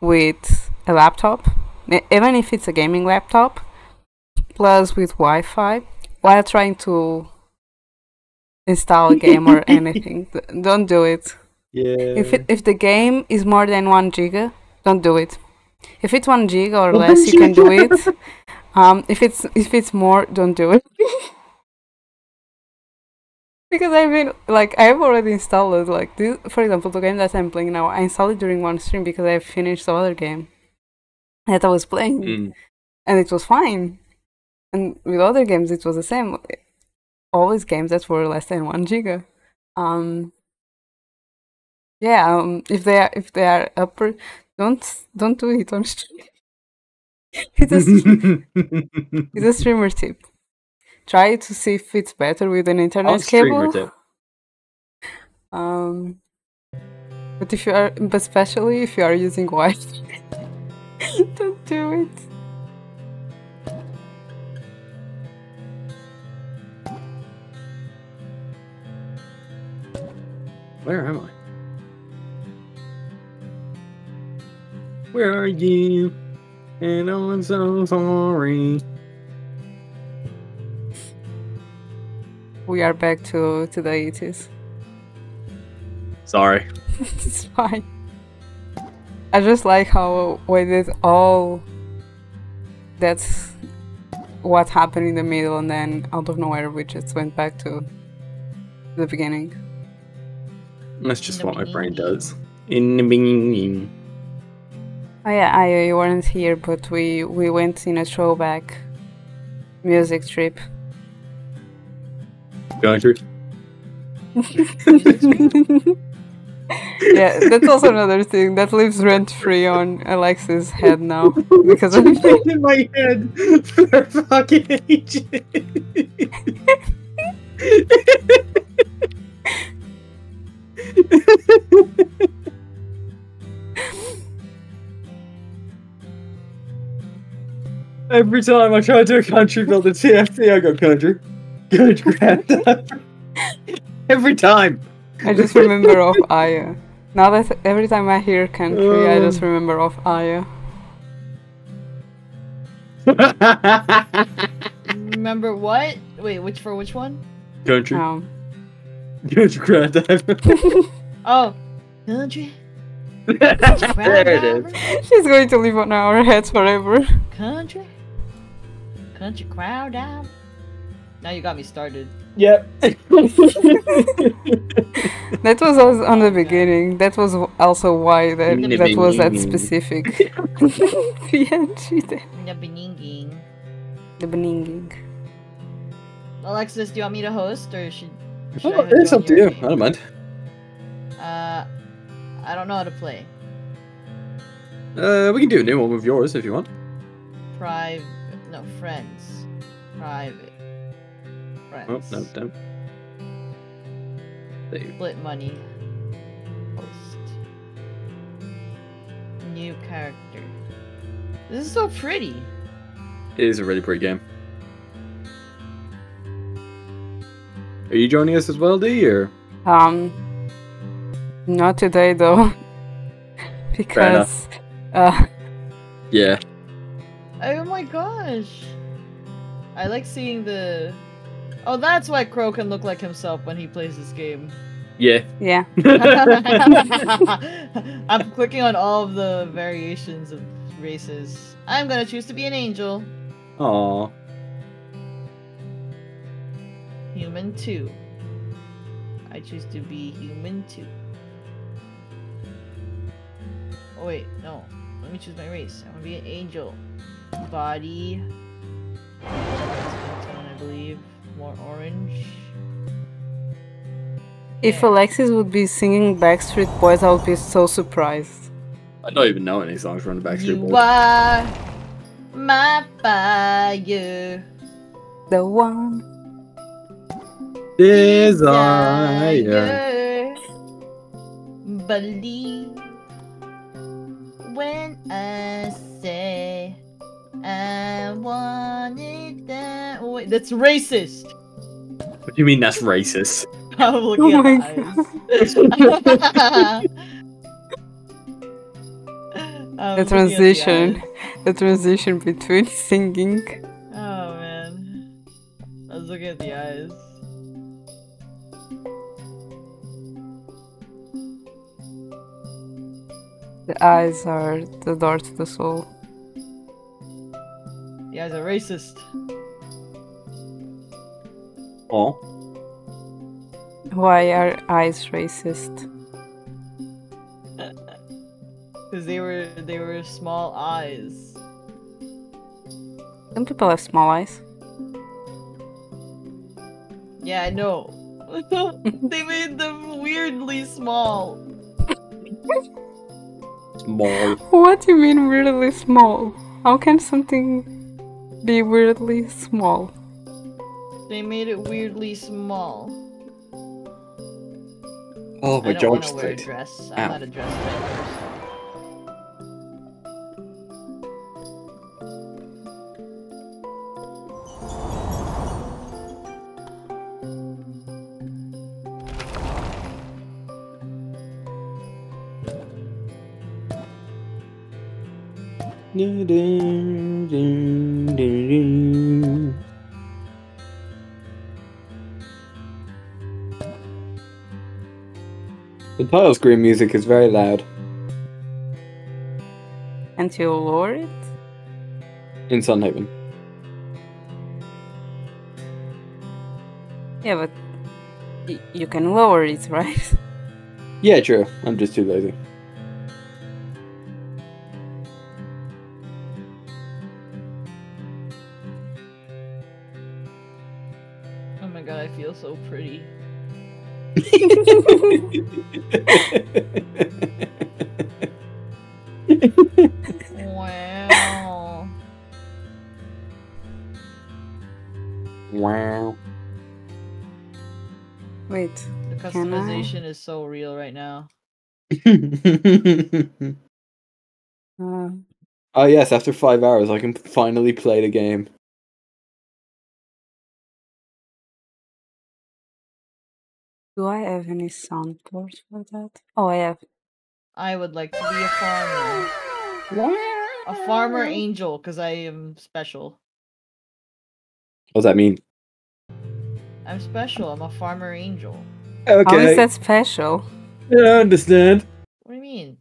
with a laptop, even if it's a gaming laptop, plus with Wi-Fi, while trying to install a game or anything. Don't do it. Yeah. If it, if the game is more than one giga, don't do it. If it's one giga or less, you can do it. Um, if it's if it's more, don't do it. Because I've been like I've already installed. Like this, for example, the game that I'm playing now, I installed it during one stream because I finished the other game that I was playing, Mm. and it was fine. And with other games, it was the same. Always games that were less than one giga. Um. Yeah. Um. If they are if they are upper, don't don't do it on stream. it's a str- it's a streamer tip. Try to see if it's better with an internet On cable. tip. Um, but if you are, but especially if you are using Wi-Fi, don't do it. Where am I? Where are you? And I'm so sorry. We are back to to the eighties. Sorry. it's fine. I just like how we did all. That's what happened in the middle, and then out of nowhere we just went back to the beginning. That's just what my brain does. In the beginning. Oh yeah, I you weren't here, but we we went in a throwback music trip. Going through. yeah, that's also another thing that lives rent free on Alex's head now because of in my head for fucking ages. Every time I try to do a country build a TFT, I go country. Country. Every time. I just remember of Aya. Now that every time I hear country, I just Uh. remember of Aya. Remember what? Wait, which for which one? country. Um, Country crowd dive. Oh, country. there it is. she's going to live on our heads forever. Country. Country crowd out. Now you got me started. Yep. That was also on the beginning. That was also why that that was that specific. yeah, she did. The beninging. The beninging. Alexis, do you want me to host or should? Oh, it's up to you. I don't mind. Uh, I don't know how to play. Uh, we can do a new one with yours if you want. Private. No, friends. Private. friends. Oh, no, don't. Save. Split money. Host. New character. This is so pretty. It is a really pretty game. Are you joining us as well, D? Or Um, not today though, because uh, yeah, Oh my gosh. I like seeing the. Oh, that's why Crow can look like himself when he plays this game. yeah. yeah, I'm clicking on all of the variations of races. I'm gonna choose to be an angel. Aw. Human 2. I choose to be human 2. Oh, wait, no. Let me choose my race. I want to be an angel. Body. Tone, I believe. More orange. if Yeah. Alexis would be singing Backstreet Boys, I would be so surprised. I don't even know any songs from the Backstreet You Boys. are my fire. The one. Desire. Desire. Believe when I say I want it that way. That's racist. What do you mean that's racist? I'm looking Oh at my the eyes. The looking at the transition, the transition between singing. Oh man. I was looking at the eyes. The eyes are the door to the soul. The eyes are racist. Oh. Why are eyes racist? Because they were they were small eyes. Some people have small eyes. Yeah, I know. they made them weirdly small. Small. What do you mean weirdly small? How can something be weirdly small? They made it weirdly small. Oh, I my don't want to wear a dress. I'm Ow. not a dress type person. The title screen music is very loud. Can't you lower it? In Sunhaven. Yeah, but y- you can lower it, right? Yeah, true. I'm just too lazy. So pretty. Wow. wow. Wait. The Can I? customization is so real right now. Uh, oh yes, after five hours I can finally play the game. Do I have any sound ports for that? Oh, I have. I would like to be a farmer. A farmer angel, because I am special. What does that mean? I'm special. I'm a farmer angel. How is Okay. that special? Yeah, I understand. What do you mean?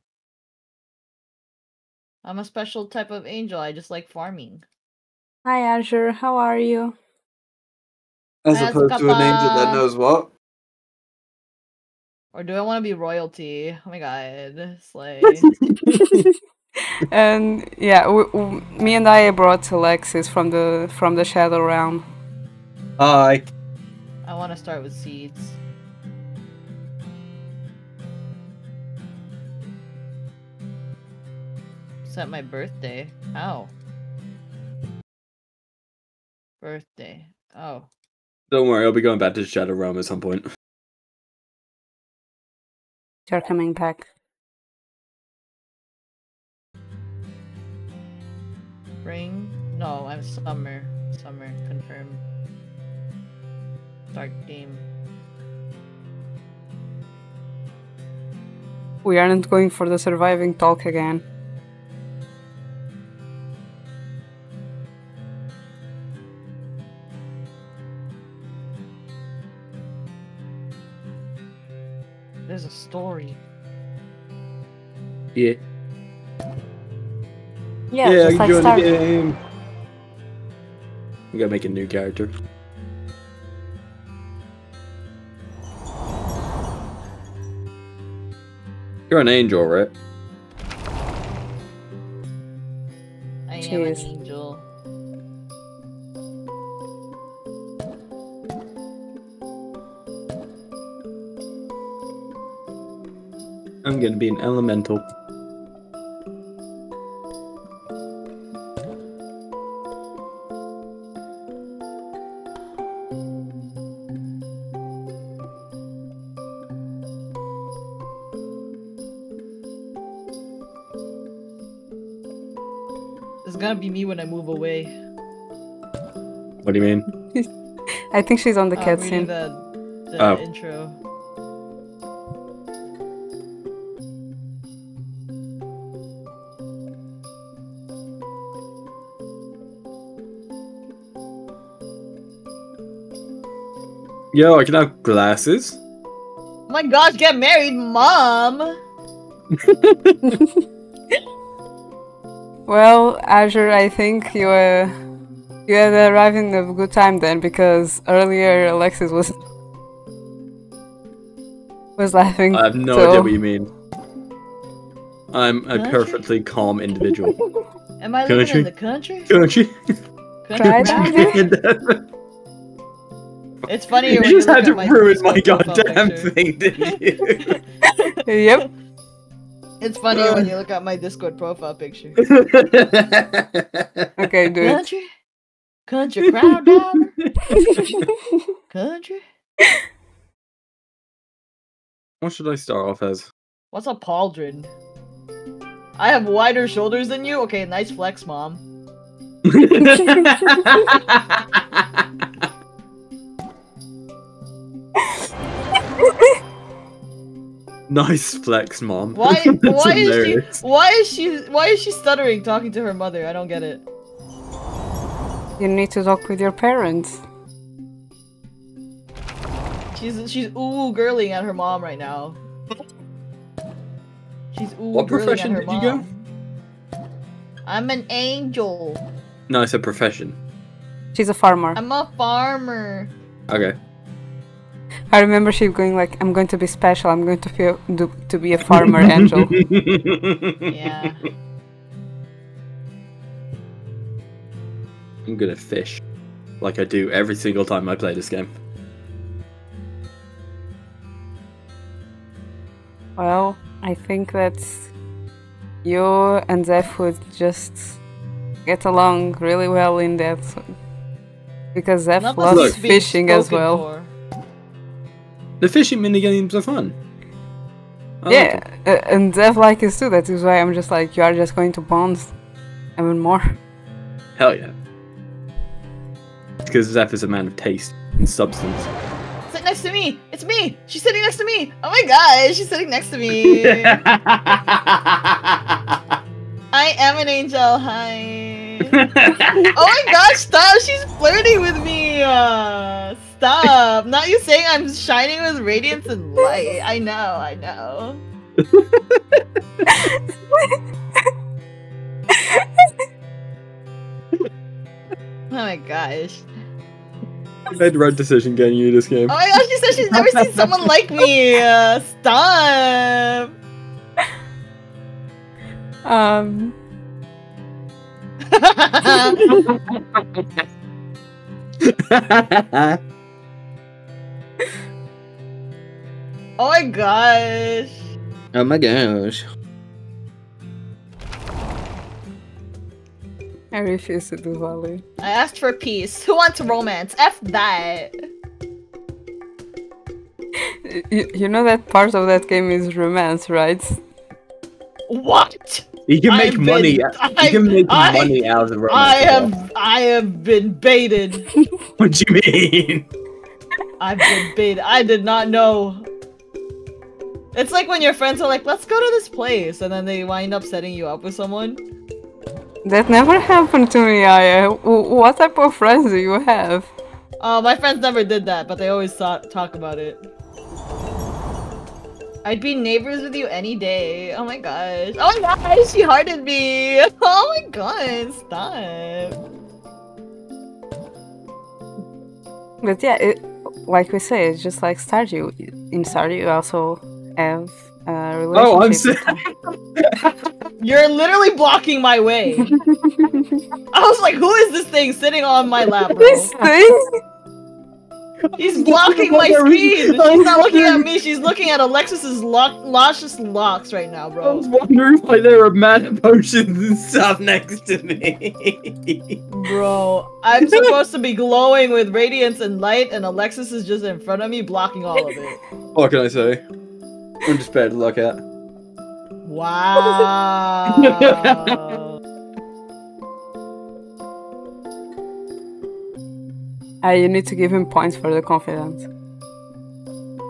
I'm a special type of angel. I just like farming. Hi, Azure. How are you? As As opposed to an angel that knows what. Or do I want to be royalty? Oh my god. Slay. and yeah, w- w- me and I brought Alexis from the from the Shadow Realm. Hi. I want to start with seeds. Set my birthday. How? Birthday. Oh. Don't worry, I'll be going back to Shadow Realm at some point. You're coming back. Spring? No, I'm summer. Summer. Confirmed. Dark game. We aren't going for the surviving talk again. There's a story. Yeah. Yeah, yeah I just can like join Star. the game. We gotta make a new character. You're an angel, right? I am Cheers. an angel. I'm gonna be an elemental. It's gonna be me when I move away. What do you mean? I think she's on the Uh, I'm the, the Oh. intro. Yo, I can have glasses. Oh my gosh, get married, mom! Well, Azure, I think you uh, you had arrived in a good time then, because earlier Alexis was was laughing. I have no so- idea what you mean. I'm a Country? perfectly calm individual. Am I living in the country? Country. Try Country? that. It's funny. You when just you had look to at my ruin my profile goddamn picture. thing, didn't you? yep. It's funny when you look at my Discord profile picture. Okay, dude. it. Country, country crowd down, country. what should I start off as? What's a pauldron? I have wider shoulders than you. Okay, nice flex, mom. nice flex, mom. Why? That's why is she? Why is she? Why is she stuttering talking to her mother? I don't get it. You need to talk with your parents. She's she's ooh girling at her mom right now. She's ooh What profession at her did you go? I'm an angel. No, it's a profession. She's a farmer. I'm a farmer. Okay. I remember she going like, "I'm going to be special. I'm going to feel do, to be a farmer angel." Yeah. I'm gonna fish. Like I do every single time I play this game. Well, I think that you and Zeph would just get along really well in that. Because Zeph Enough loves fishing as well. for. The fishing minigames are fun. I yeah, them. uh, and Zeph like it too. That is why I'm just like, you are just going to bond even more. Hell yeah. Because Zeph is a man of taste and substance. Sit next to me. It's me. She's sitting next to me. Oh my god, she's sitting next to me. I am an angel. Hi. oh my gosh, stop. She's flirting with me. Uh, stop. Not you saying I'm shining with radiance and light. I know, I know. Oh my gosh. I made the right decision getting you this game. Oh my gosh, she said she's never seen someone like me. Uh, stop. Um, oh my gosh. oh my gosh. I refuse to do volley. I asked for peace. Who wants romance? F that. You, you know that part of that game is romance, right? What? You can I've make money. been- you can make I- money out of romance. I have I have been baited. What do you mean? I've been baited. I did not know. It's like when your friends are like, let's go to this place, and then they wind up setting you up with someone. That never happened to me, Aya. What type of friends do you have? Uh, my friends never did that, but they always thought, talk about it. I'd be neighbors with you any day. Oh my gosh. Oh my gosh, she hearted me. Oh my god, stop. But yeah, it, like we say, it's just like Stardew. In Stardew, you also have a relationship. Oh, I'm with You're literally blocking my way. I was like, who is this thing sitting on my lap, bro? this thing? He's blocking my screen. She's not looking at me. She's looking at Alexis's lock, luscious locks right now, bro. I bro. was wondering why there were mana potions and stuff next to me. Bro, I'm supposed to be glowing with radiance and light, and Alexis is just in front of me, blocking all of it. what can I say? I'm just bad to look at. Wow. Uh, you need to give him points for the confidence.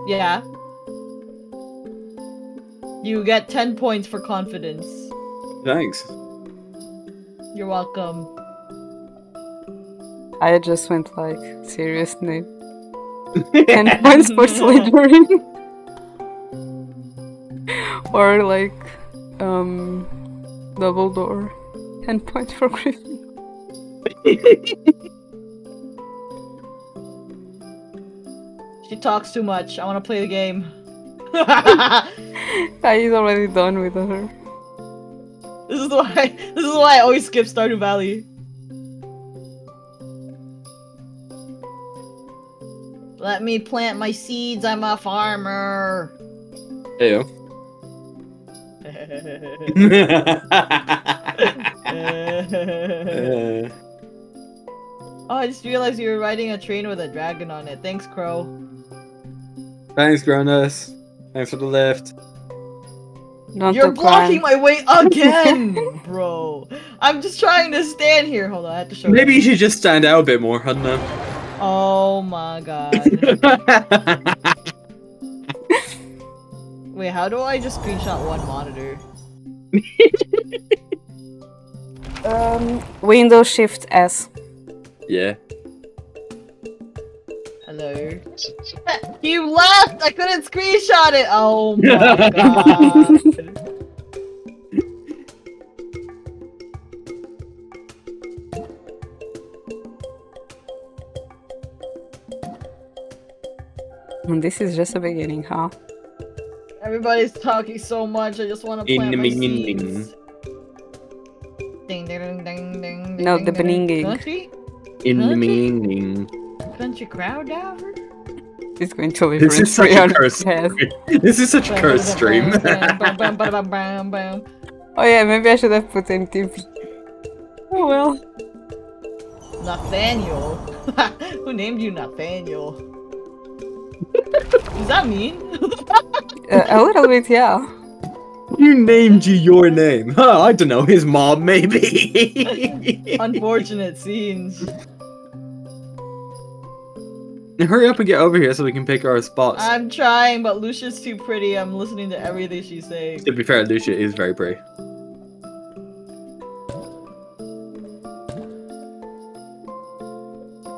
yeah. You get 10 points for confidence. Thanks. You're welcome. I just went like, seriously. 10 points for Slytherin. or like, um, door. 10 points for Griffin. She talks too much. I want to play the game. He's already done with her. this is why this is why I always skip Stardew Valley. Let me plant my seeds. I'm a farmer. Ew. Uh, oh, I just realized you were riding a train with a dragon on it. Thanks, Crow. Thanks, Cronus. Thanks for the lift. Not You're blocking plan. my way again, bro. I'm just trying to stand here. Hold on, I have to show Maybe you you. should just stand out a bit more. I don't know. Oh my god. Wait, how do I just screenshot one monitor? Um, Windows Shift S. yeah. Hello. You left! I couldn't screenshot it! Oh my god. This is just the beginning, huh? Everybody's talking so much, I just want to In plant the my beginning. seeds. Ding, ding, ding, ding, ding, No, ding, the ding, ding. beginning. In the Country? Meaning. Country crowd down? It's going to live This rent is such a on curse. This is such a cursed stream. Oh yeah, maybe I should have put in TP. Oh well. Nathaniel? Who named you Nathaniel? Does that mean? Uh, a little bit, yeah. You named you your name? Huh, I don't know. His mom, maybe. Unfortunate scenes. Hurry up and get over here so we can pick our spots. I'm trying, but Lucia's too pretty. I'm listening to everything she's saying. to be fair, Lucia is very pretty.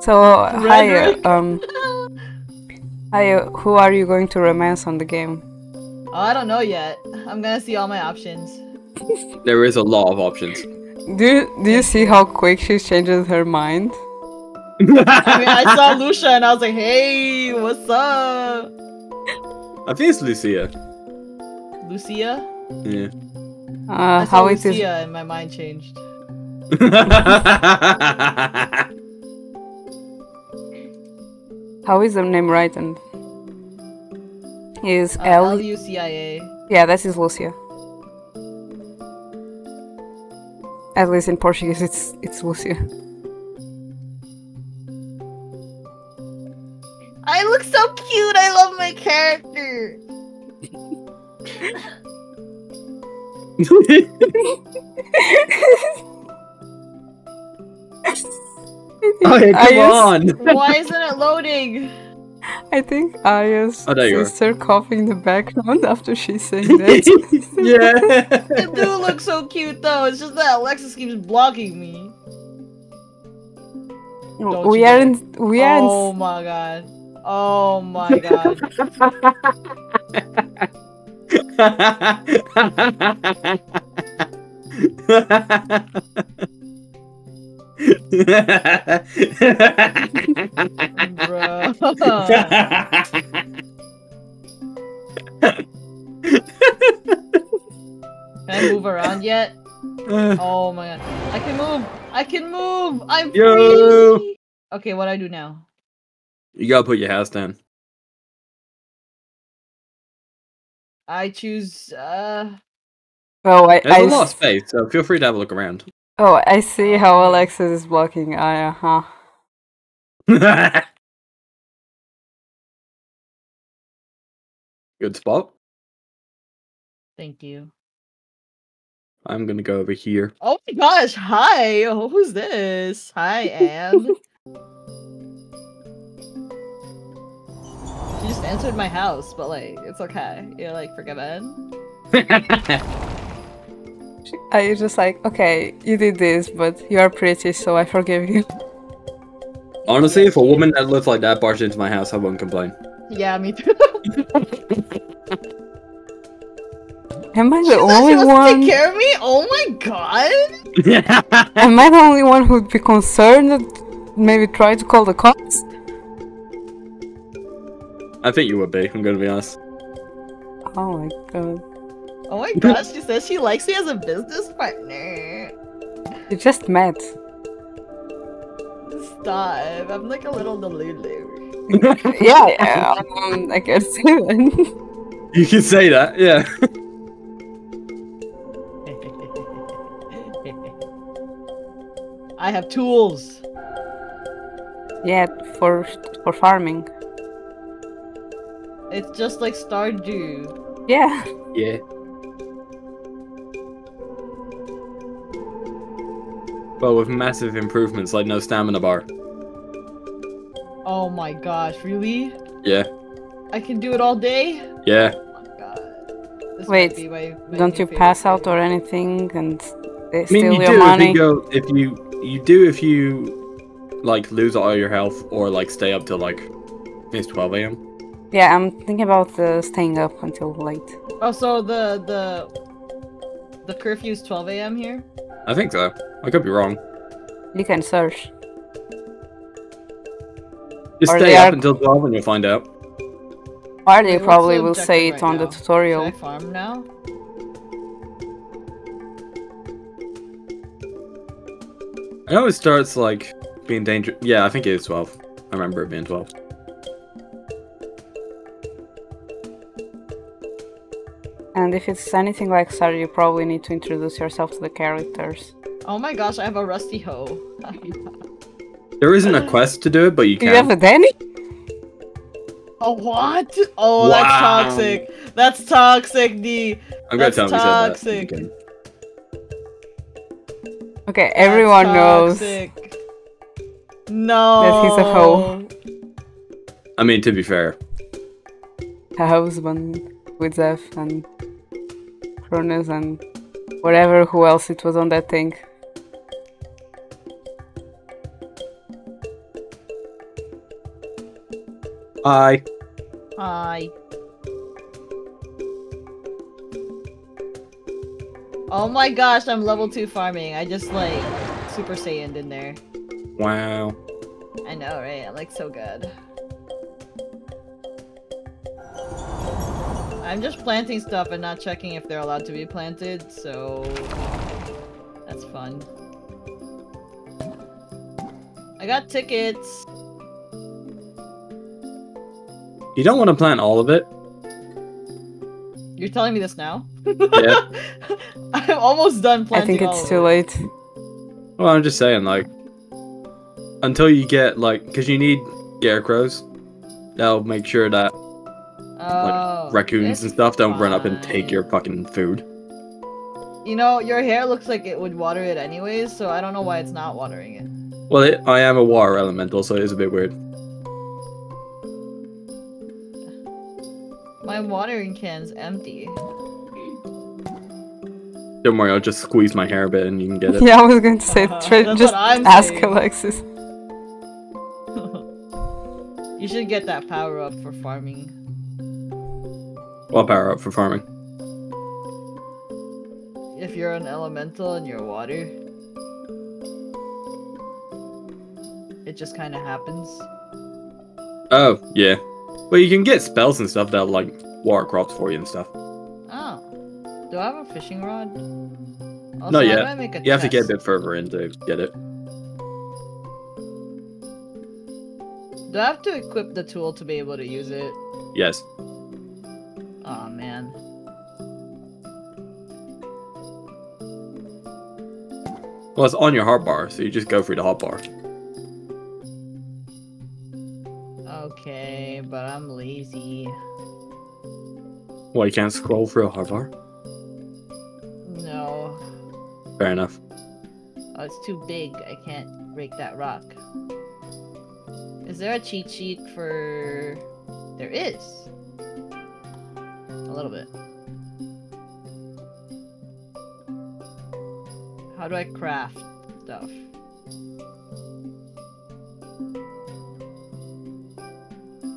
So, hi, um, hi, who are you going to romance on the game? Oh, I don't know yet. I'm gonna see all my options. There is a lot of options. Do you, do you see how quick she changes her mind? I mean, I saw Lucia and I was like, hey, what's up? I think it's Lucia. Lucia? Yeah. Uh, I saw how it is? Lucia and my mind changed. How is the name right? And is Uh, L? L-U-C-I-A. Yeah, that is Lucia. At least in Portuguese, it's it's Lucia. I look so cute. I love my character. oh, yeah, come Aya's- on! Why isn't it loading? I think Aya's Oh, there you are. sister coughing in the background after she's saying that. yeah. It do look so cute though. It's just that Alexis keeps blocking me. Don't we aren't. We aren't. Oh my god. Oh my god. Bro. Can I move around yet? Uh. Oh my god. I can move! I can move! I'm Yo! free! Okay, what do I do now? You gotta put your house down. I choose uh Oh, I. There's I a lot of s- space, so feel free to have a look around. oh, I see how Alexis is blocking Aya. Huh. Good spot. thank you. I'm gonna go over here. Oh my gosh, hi! Oh, who's this? Hi, Anne. She just entered my house, but like, it's okay. You're like forgiven. I just like, okay, you did this, but you are pretty, so I forgive you. Honestly, if a woman that looks like that barged into my house, I wouldn't complain. Yeah, me too. Am I She's the not only supposed to one? take care of me? Oh my god! Am I the only one who'd be concerned maybe try to call the cops? I think you would be, I'm gonna be honest. Oh my god. Oh my gosh, she says she likes me as a business partner. You just met. Stop. I'm like a little delulu. yeah, yeah. Um, I guess even. You can say that, yeah. I have tools. yeah, for for farming. It's just like Stardew. Yeah. Yeah. But with massive improvements like no stamina bar. Oh my gosh, really? Yeah, I can do it all day? yeah. Oh my god. Wait, my, my Don't you pass favorite out or anything and they I mean, steal you your do money? if you go if you you do if you like lose all your health or like stay up till like it's 12 a.m. Yeah, I'm thinking about uh, staying up until late. Oh, so the the the curfew is 12 a.m. here. I think so. I could be wrong. You can search. Just Or stay up are- until 12 and you'll find out. Or they Wait, probably the will say objective it on right the tutorial. Should I farm now? I know it starts like being dangerous. Yeah, I think it is 12. I remember it being 12. And if it's anything like Star, you probably need to introduce yourself to the characters. Oh my gosh, I have a rusty hoe. There isn't a quest to do it, but you can. you have a Danny? oh what? Oh, Wow. that's toxic. That's toxic, D. I'm gonna That's tell him toxic. that. Okay, That's everyone knows. No. That he's a hoe. I mean, to be fair, A husband with Zeph and Cronus and whatever who else it was on that thing. I. Hi. Oh my gosh, I'm level 2 farming. I just like Super Saiyan in there. Wow. I know, right? I'm like so good. I'm just planting stuff and not checking if they're allowed to be planted, so that's fun. I got tickets. You don't want to plant all of it. You're telling me this now? Yeah. I'm almost done planting I think it's of too it. late. Well, I'm just saying, like, until you get like, because you need scarecrows. That'll make sure that Oh, raccoons and stuff don't run up and take your fucking food. You know, your hair looks like it would water it anyways, so I don't know why it's not watering it. Well, it, I am a water elemental, so it is a bit weird. My watering can's empty. Don't worry, I'll just squeeze my hair a bit and you can get it. Yeah, I was going to say, That's try, just ask saying. Alexis. you should get that power up for farming. I'll power up for farming. If you're an elemental and you're water, it just kind of happens. Oh, yeah. Well, you can get spells and stuff that like water crops for you and stuff. Oh, do I have a fishing rod? Also, Not yet. do I make a You have to get a bit further in to get it. Do I have to equip the tool to be able to use it? Yes. Oh man. Well, it's on your hotbar, so you just go through the hotbar. Okay, but I'm lazy. Well, you can't scroll through a hotbar. No. Fair enough. Oh, it's too big. I can't break that rock. Is there a cheat sheet for... There is. A little bit. How do I craft stuff?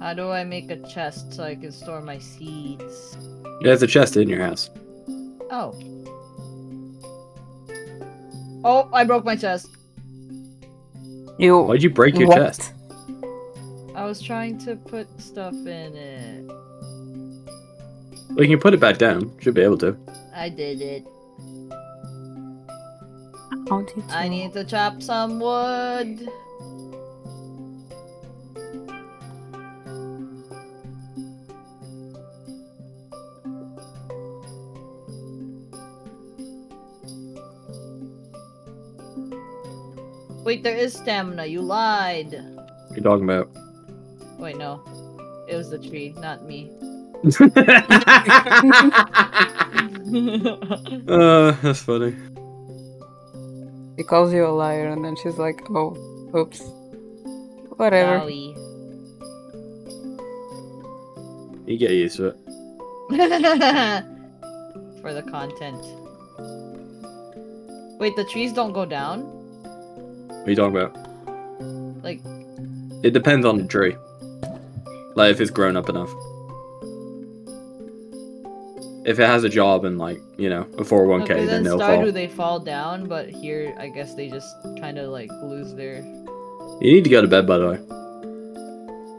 How do I make a chest so I can store my seeds? There's a chest in your house. Oh. Oh, I broke my chest. You. Why'd you break your what? chest? I was trying to put stuff in it. Well, you can put it back down. Should be able to. I did it. How did you? I need to chop some wood. Wait, there is stamina. You lied. What are you talking about? Wait, no. It was the tree, not me. uh, that's funny. He calls you a liar, and then she's like, "Oh, oops, whatever." Wowie. You get used to it. For the content. Wait, the trees don't go down? What are you talking about? Like, It depends on the tree. Like if it's grown up enough. If it has a job and like, you know, a 401k, okay, then then they'll Stardew fall. they fall down, but here I guess they just kind of like lose their. You need to go to bed by the way.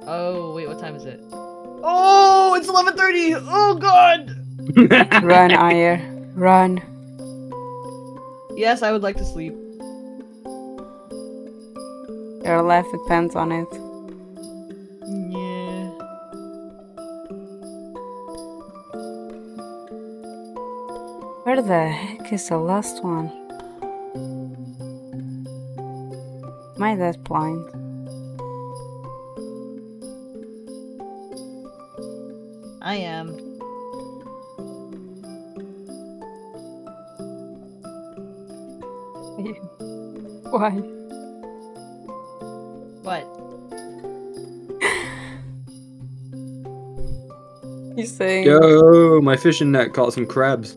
Oh wait, what time is it? Oh, it's eleven thirty. Oh god. Run, Aya, run. Yes, I would like to sleep. Your life depends on it. Where the heck is the last one? Am I that blind? I am. Why? What? He's saying. Yo, my fishing net caught some crabs.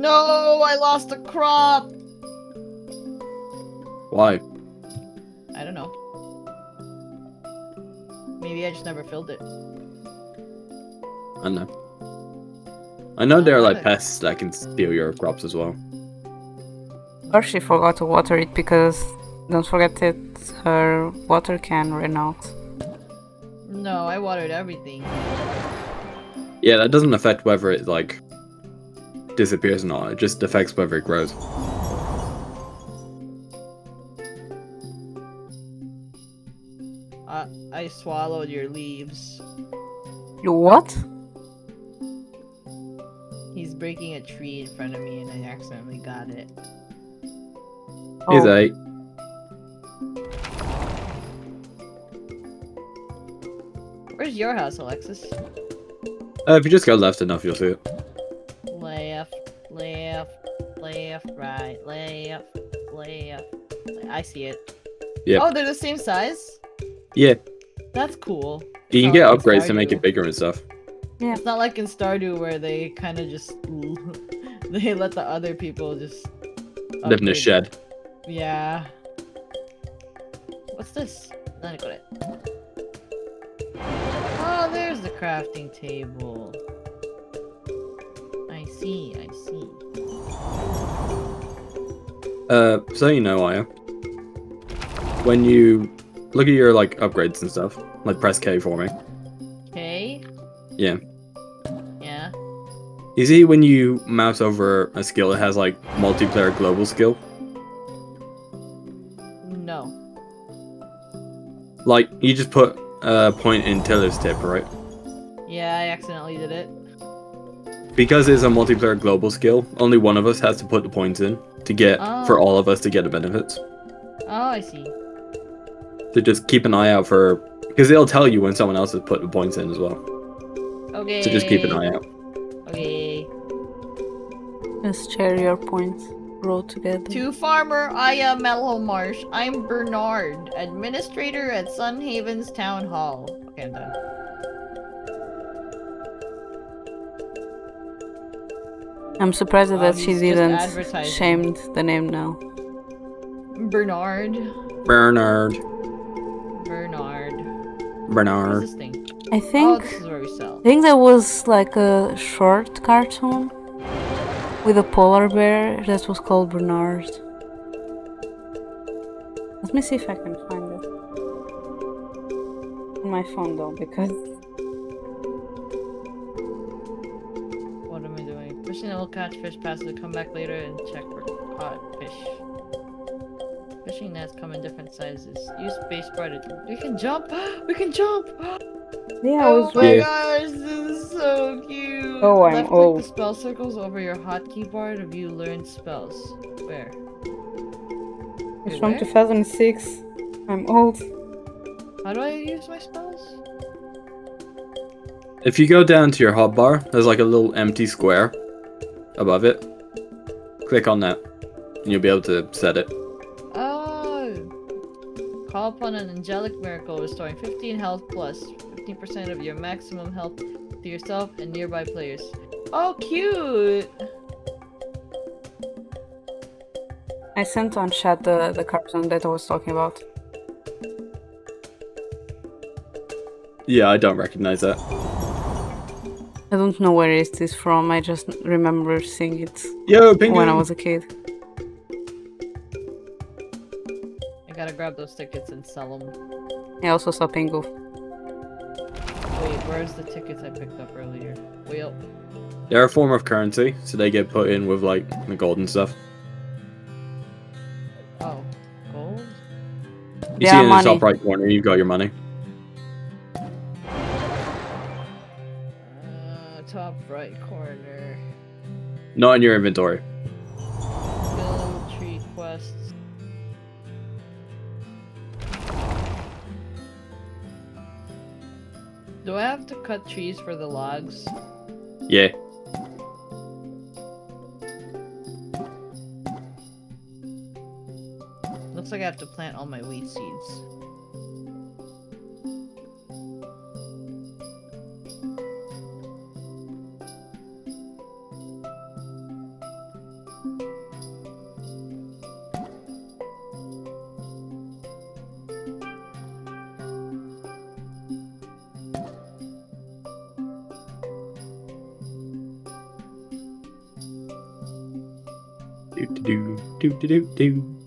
No, I lost a crop. Why? I don't know. Maybe I just never filled it. I don't know. I know there are like pests that can steal your crops as well. Or she forgot to water it because don't forget that her water can ran out. No, I watered everything. Yeah, that doesn't affect whether it like disappears or not. It just affects whether it grows. I I swallowed your leaves. You what? He's breaking a tree in front of me and I accidentally got it. He's Oh, eight. Where's your house, Alexis? Uh, if you just go left enough, you'll see it. Left, left, left, right, left, left. I see it. Yeah. Oh, they're the same size? Yeah, That's cool. you can Not get like upgrades to make it bigger and stuff. Yeah. It's not like in Stardew where they kind of just they let the other people just Live in a upgrade. shed. Yeah. What's this? Not got it. Oh, there's the crafting table. I see. I see. Uh, so you know, Aya. When you look at your like upgrades and stuff, like press K for me. K. Yeah. Yeah. You see when you mouse over a skill, it has like multiplayer global skill. No. Like you just put a point in Tiller's tip, right? Yeah, I accidentally did it. Because it's a multiplayer global skill, only one of us has to put the points in to get for Oh. all of us to get the benefits. Oh, I see. So just keep an eye out for because it'll tell you when someone else has put the points in as well. Okay. So just keep an eye out. Okay. Let's share your points. Roll together. To farmer Aya Mallowmarsh, I'm Bernard, administrator at Sun Havens Town Hall. Okay, I'm done. I'm surprised Um, that she didn't advertising. shamed the name now. Bernard. Bernard. Bernard. Bernard. is this? I Oh, think this is where we sell. I think there was like a short cartoon with a polar bear that was called Bernard. Let me see if I can find it. On my phone though, because Manual catch fish passes come back later and check for caught fish. Fishing nets come in different sizes. Use spacebar to. We can jump! We can jump! Yeah, I oh was my right. Yeah. gosh, this is so cute! Oh, I'm Left click old. the spell circles over your hotkey bar to view learned spells. Where? It's Wait, from where? 2006. I'm old. How do I use my spells? If you go down to your hotbar, there's like a little empty square above it. Click on that, and you'll be able to set it. Oh! Call upon an angelic miracle restoring 15 health plus 15% of your maximum health to yourself and nearby players. Oh, cute! I sent on chat the, the cartoon that I was talking about. Yeah, I don't recognize that. I don't know where it is from, I just remember seeing it Yo, when I was a kid. I gotta grab those tickets and sell them. I also saw Pingu. Wait, where's the tickets I picked up earlier? Wait, oh, They're a form of currency, so they get put in with like the gold and stuff. oh, gold? You Yeah, see it in money. the top right corner, you've got your money. Right corner. Not in your inventory. Build tree quests. Do I have to cut trees for the logs? Yeah. Looks like I have to plant all my wheat seeds. Do do do do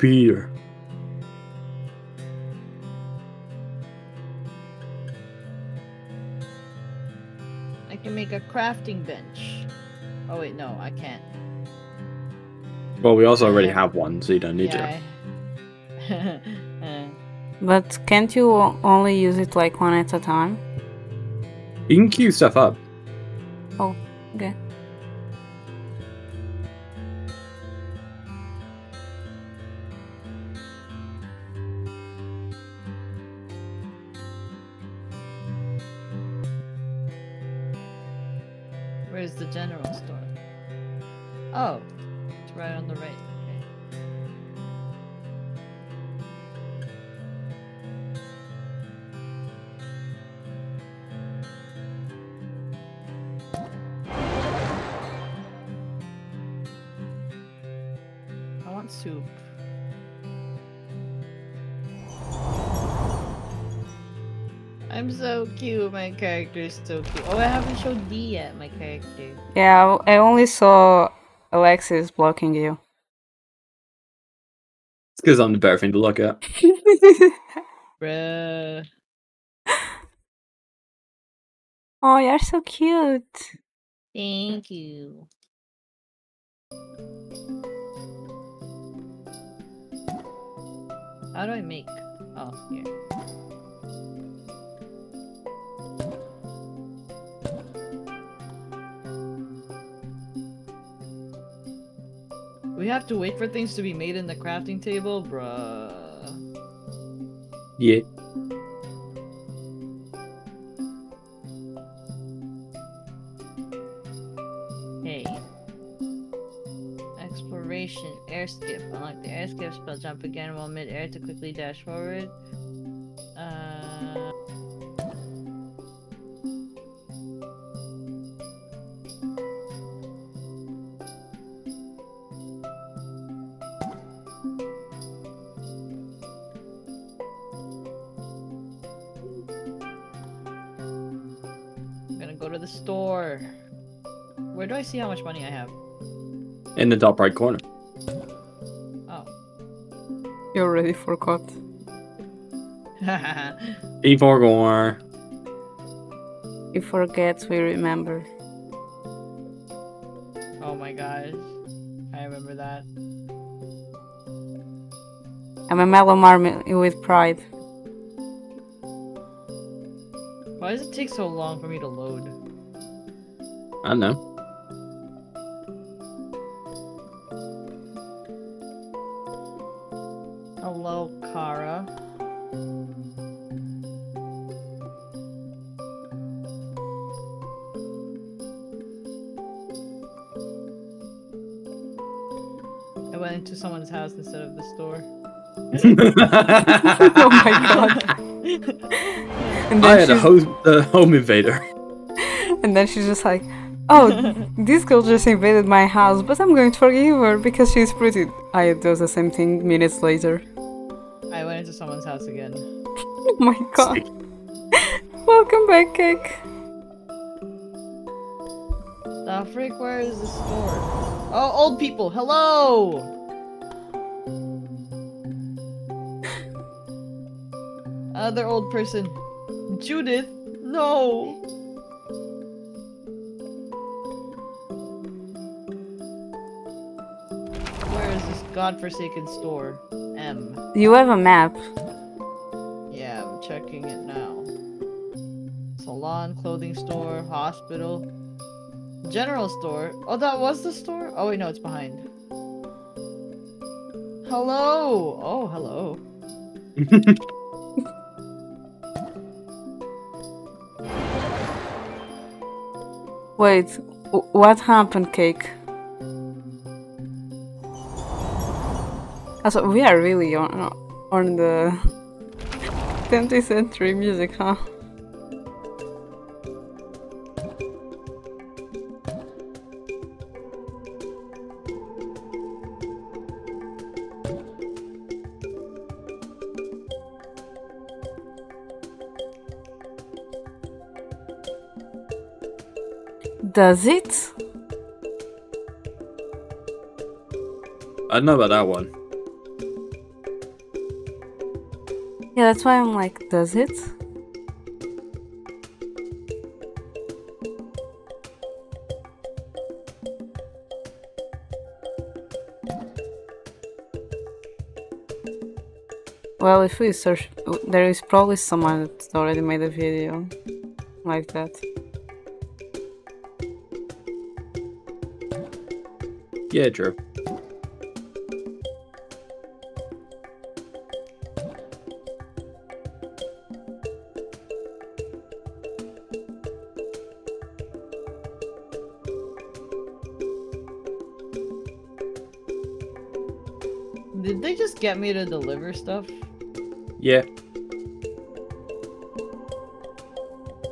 Peter. I can make a crafting bench. Oh wait, no, I can't. Well, we also already have one, so you don't need to. I- Uh, But can't you only use it like one at a time? You can queue stuff up. Character is so cute. Oh, I haven't showed D yet. My character. Yeah, I I only saw Alexis blocking you. It's because I'm the better thing to look at. Bruh. oh, you're so cute. Thank you. How do I make? Oh, here. We have to wait for things to be made in the crafting table, bruh. Yeah. Hey. Exploration, air skip. Unlock the air skip spell. Jump again while mid-air to quickly dash forward. I see how much money I have? In the top right corner. Oh. You already forgot. E4 gore. You forget, we remember. oh my gosh. I remember that. I'm a mellow marmot with pride. Why does it take so long for me to load? I don't know. The store. oh my god. And I then, had a she's, home, uh, home invader. and then she's just like, oh, this girl just invaded my house, but I'm going to forgive her because she's pretty. I do the same thing minutes later. I went into someone's house again. Oh my god. Welcome back, Cake. The freak, where is the store? Oh, old people, hello! Other old person. Judith, no! Where is this godforsaken store? M. You have a map. Yeah, I'm checking it now. Salon, clothing store, hospital, general store. Oh, that was the store? Oh, wait, no, it's behind. Hello! Oh, hello. Wait, what happened, Cake? Also, we are really on on the 20th century music, huh? Does it? I don't know about that one. Yeah, that's why I'm like, does it? Well, if we search, there is probably someone that already made a video like that. Yeah, true. Did they just get me to deliver stuff? Yeah.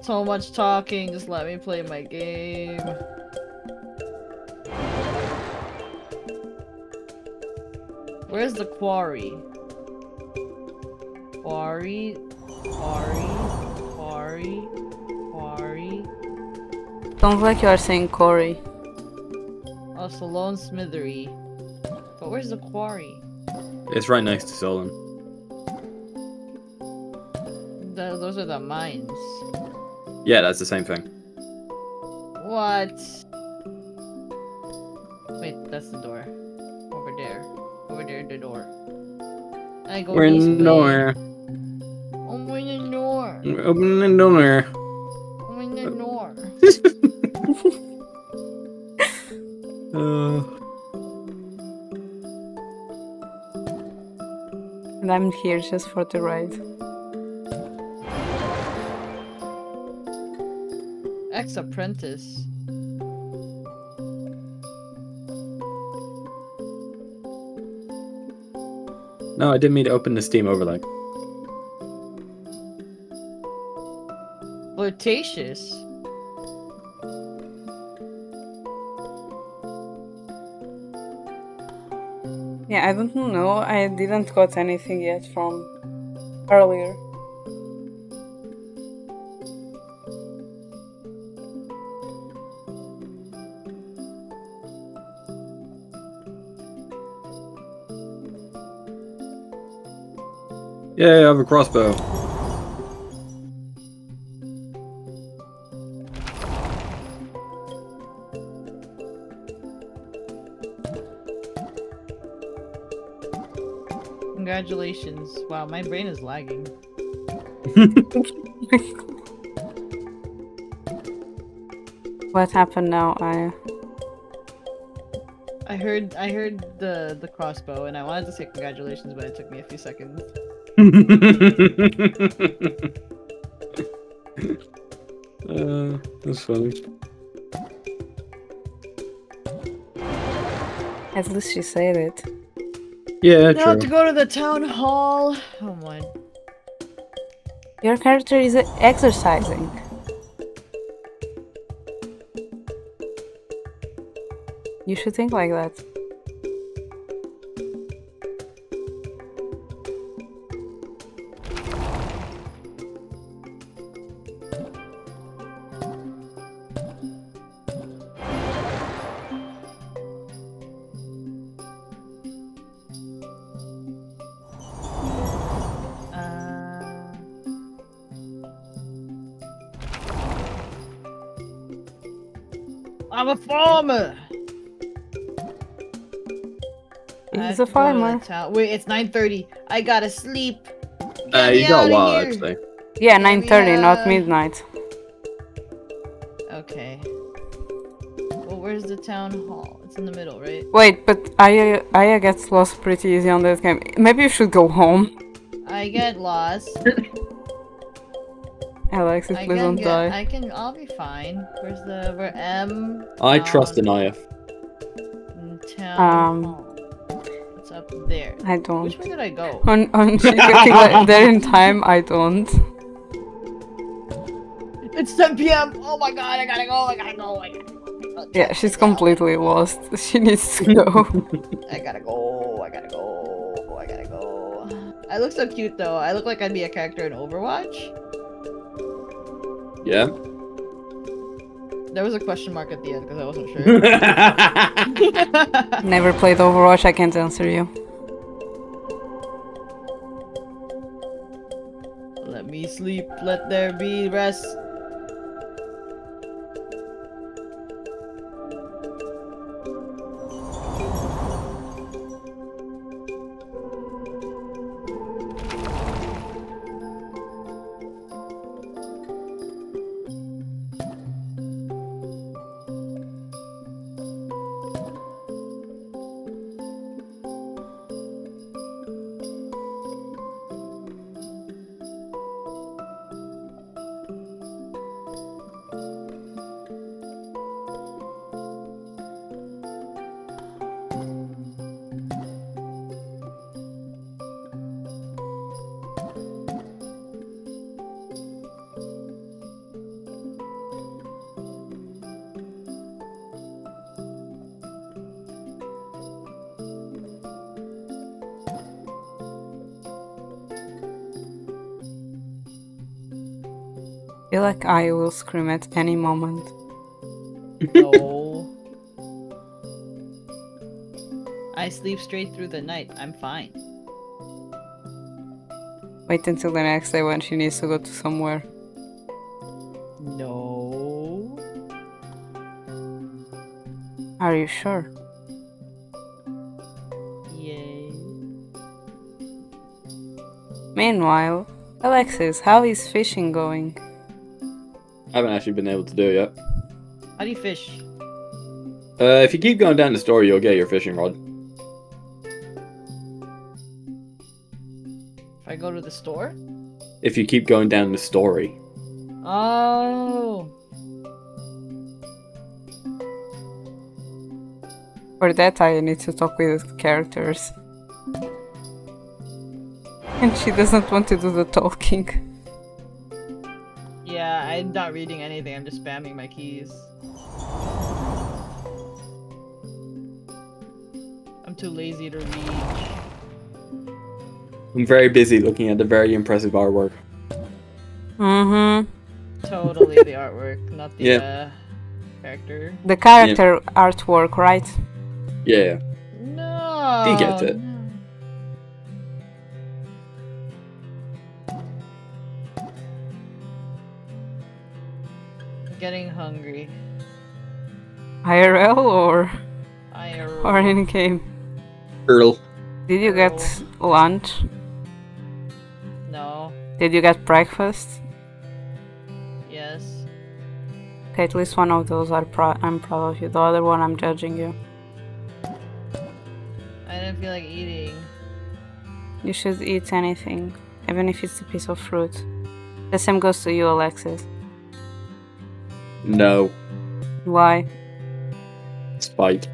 So much talking, just let me play my game. Where's the quarry? Quarry, quarry, quarry, quarry. Sounds like you are saying Corey. Oh, Salone Smithery. But where's the quarry? It's right next to Solon. Th those are the mines. Yeah, that's the same thing. What? go We're this in way. nowhere. Oh, Open the door. Open the door. Open the door. uh. And I'm here just for the ride. Ex-apprentice. No, I didn't mean to open the Steam overlay. Flirtatious. Yeah, I don't know. I didn't got anything yet from earlier. Yeah, I have a crossbow. Congratulations. Wow, my brain is lagging. What happened now? I I heard I heard the the crossbow and I wanted to say congratulations, but it took me a few seconds. Uh, that's funny. at least she said it. Yeah, Now to go to the town hall. Oh my. Your character is exercising. You should think like that. Have He's to a go to farmer. the town- Wait, it's 9:30. I gotta sleep. Uh, Get me you got a outta while here. actually. Yeah, 9:30, not midnight. Okay. Well, where's the town hall? It's in the middle, right? Wait, but Aya Aya gets lost pretty easy on this game. Maybe you should go home. I get lost. Alexis, I please can don't get. die. I can. I'll be fine. Where's the? Where M? I trust town- Anaya. Town Um, hall. It's up there. I don't. Which way did I go? On on she getting there- there in time, I don't. It's 10 p.m. Oh my god! I gotta go! I gotta go! I gotta go! Yeah, she's completely lost. She needs to go. I gotta go! I gotta go! I gotta go! I look so cute though. I look like I'd be a character in Overwatch. Yeah. There was a question mark at the end because I wasn't sure. Never played Overwatch, I can't answer you. Let me sleep. Let there be rest. I will scream at any moment. No. I sleep straight through the night. I'm fine. Wait until the next day when she needs to go to somewhere. No. Are you sure? Yay. Meanwhile, Alexis, how is fishing going? I haven't actually been able to do it yet. How do you fish? Uh, if you keep going down the store, you'll get your fishing rod. If I go to the store? If you keep going down the story. Oh. For that, I need to talk with characters. And she doesn't want to do the talking. Yeah, I'm not reading anything. I'm just spamming my keys. I'm too lazy to read. I'm very busy looking at the very impressive artwork. Mm-hmm. Totally the artwork, not the Yeah. uh, character. The character artwork, right? Yeah. No. He gets it. IRL or I or in game? Earl. Did you get lunch? No. Did you get breakfast? Yes. Okay, at least one of those are pro- I'm proud of you. The other one, I'm judging you. I didn't feel like eating. You should eat anything, even if it's a piece of fruit. The same goes to you, Alexis. No. Why? Spite.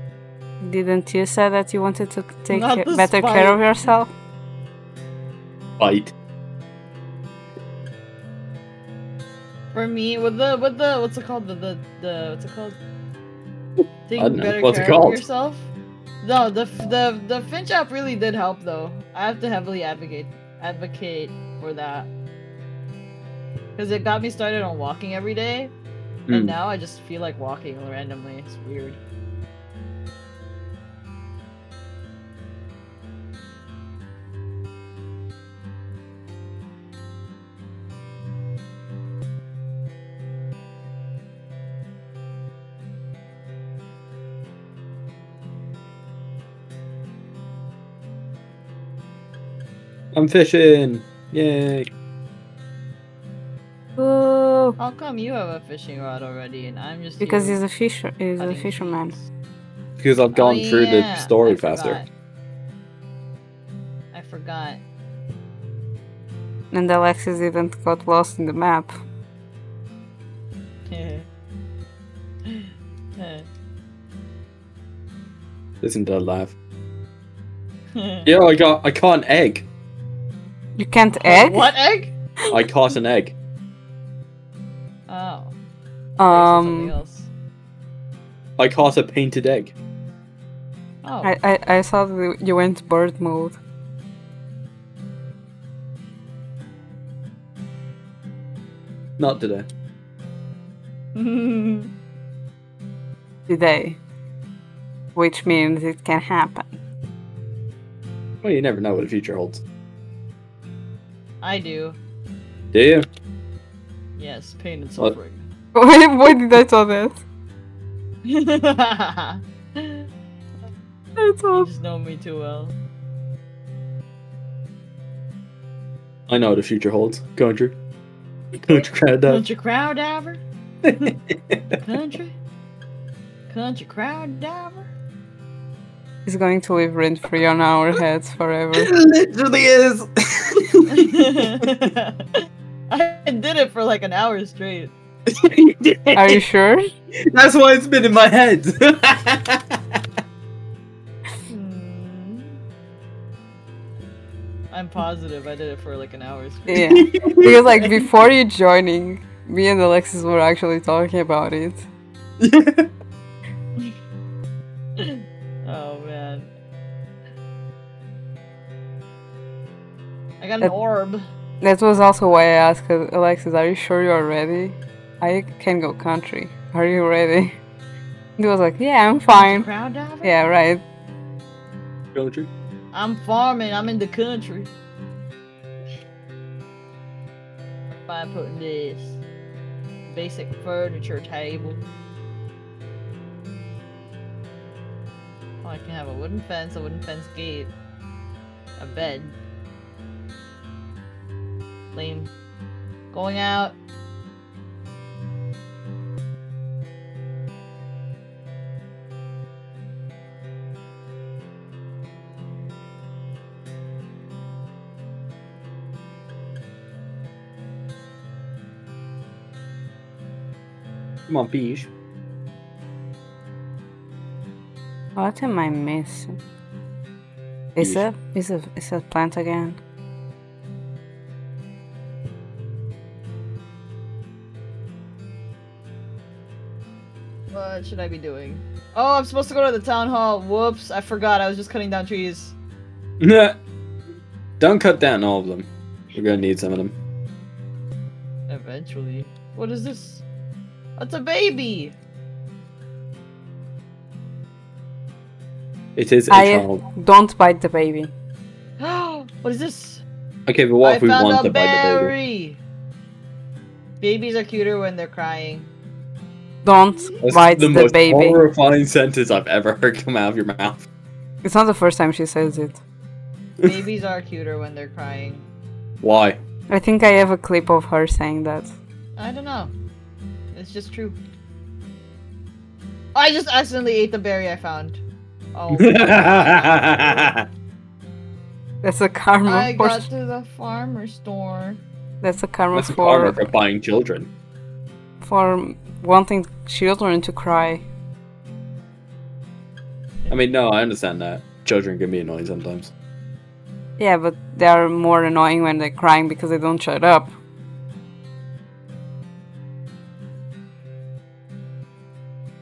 Didn't you say that you wanted to take Not ca- the better care of yourself? Spite. For me, with the with the what's it called the the, the what's it called? Taking don't know. better What's it care called? of yourself. No, the the the Finch app really did help though. I have to heavily advocate advocate for that because it got me started on walking every day, Mm. and now I just feel like walking randomly. It's weird. I'm fishing. Yay. Ooh, How come you have a fishing rod already and I'm just because he's a fisher. He's a fisherman. trees? Because I've gone Oh, through the story I faster. I forgot. And Alexis even got lost in the map. Listen to that laugh. Yeah, I got I caught an egg. You can't egg? What egg? I caught an egg. Oh. Um. I caught a painted egg. Oh. I, I, I saw that you went bird mode. Not today. today. Which means it can happen. Well, you never know what the future holds. I do. Do you? Yes, pain and suffering. Why, why did I saw that? you That's all. just know me too well. I know what the future holds. Country. Country crowd up. Country crowd diver? Country? Country crowd diver? It's going to live rent free on our heads forever. It literally is. I did it for like an hour straight. Are you sure? That's why it's been in my head. Hmm. I'm positive I did it for like an hour straight. Yeah. Because like before you joining, me and Alexis were actually talking about it. I got an That- orb. That was also why I asked Alexis, are you sure you're ready? I can go country. Are you ready? He was like, yeah, I'm fine. Crowd diver? Yeah, right. Country. I'm farming. I'm in the country. By putting this basic furniture table. Oh, I can have a wooden fence, a wooden fence gate, a bed. Lame. Going out. Come on, beige. What am I missing? Is it is it is it plant again? What should I be doing? Oh, I'm supposed to go to the town hall. Whoops, I forgot. I was just cutting down trees. Don't cut down all of them. We're gonna need some of them. Eventually. What is this? That's a baby! It is a I child. don't bite the baby. what is this? Okay, but what I if we want a to bite the baby? Babies are cuter when they're crying. Don't That's bite the, the, most baby. horrifying sentence I've ever heard come out of your mouth. It's not the first time she says it. Babies are cuter when they're crying. Why? I think I have a clip of her saying that. I don't know. It's just true. I just accidentally ate the berry I found. Oh. That's a karma I for got to the farmer store. that's a karma That's a for karma for buying children. for wanting children to cry. I mean, no, I understand that. Children can be annoying sometimes. Yeah, but they are more annoying when they're crying because they don't shut up.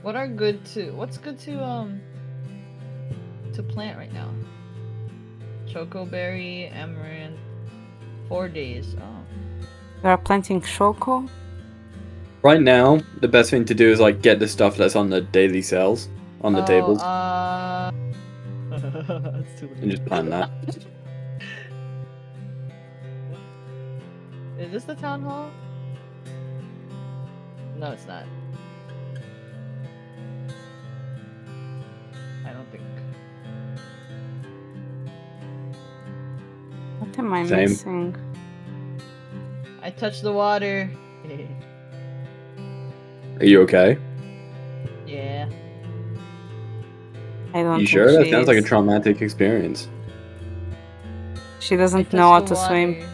What are good to what's good to um to plant right now? Chocoberry, amaranth. Four days. Oh. They are planting shoko. Right now, the best thing to do is like get the stuff that's on the daily sales on the Oh, tables Uh... That's too and just plan that. Is this the town hall? No, it's not. I don't think. What am I Same. missing? I touched the water. Are you okay? yeah. I don't You sure? That sounds like a traumatic experience. She doesn't know how the to swim.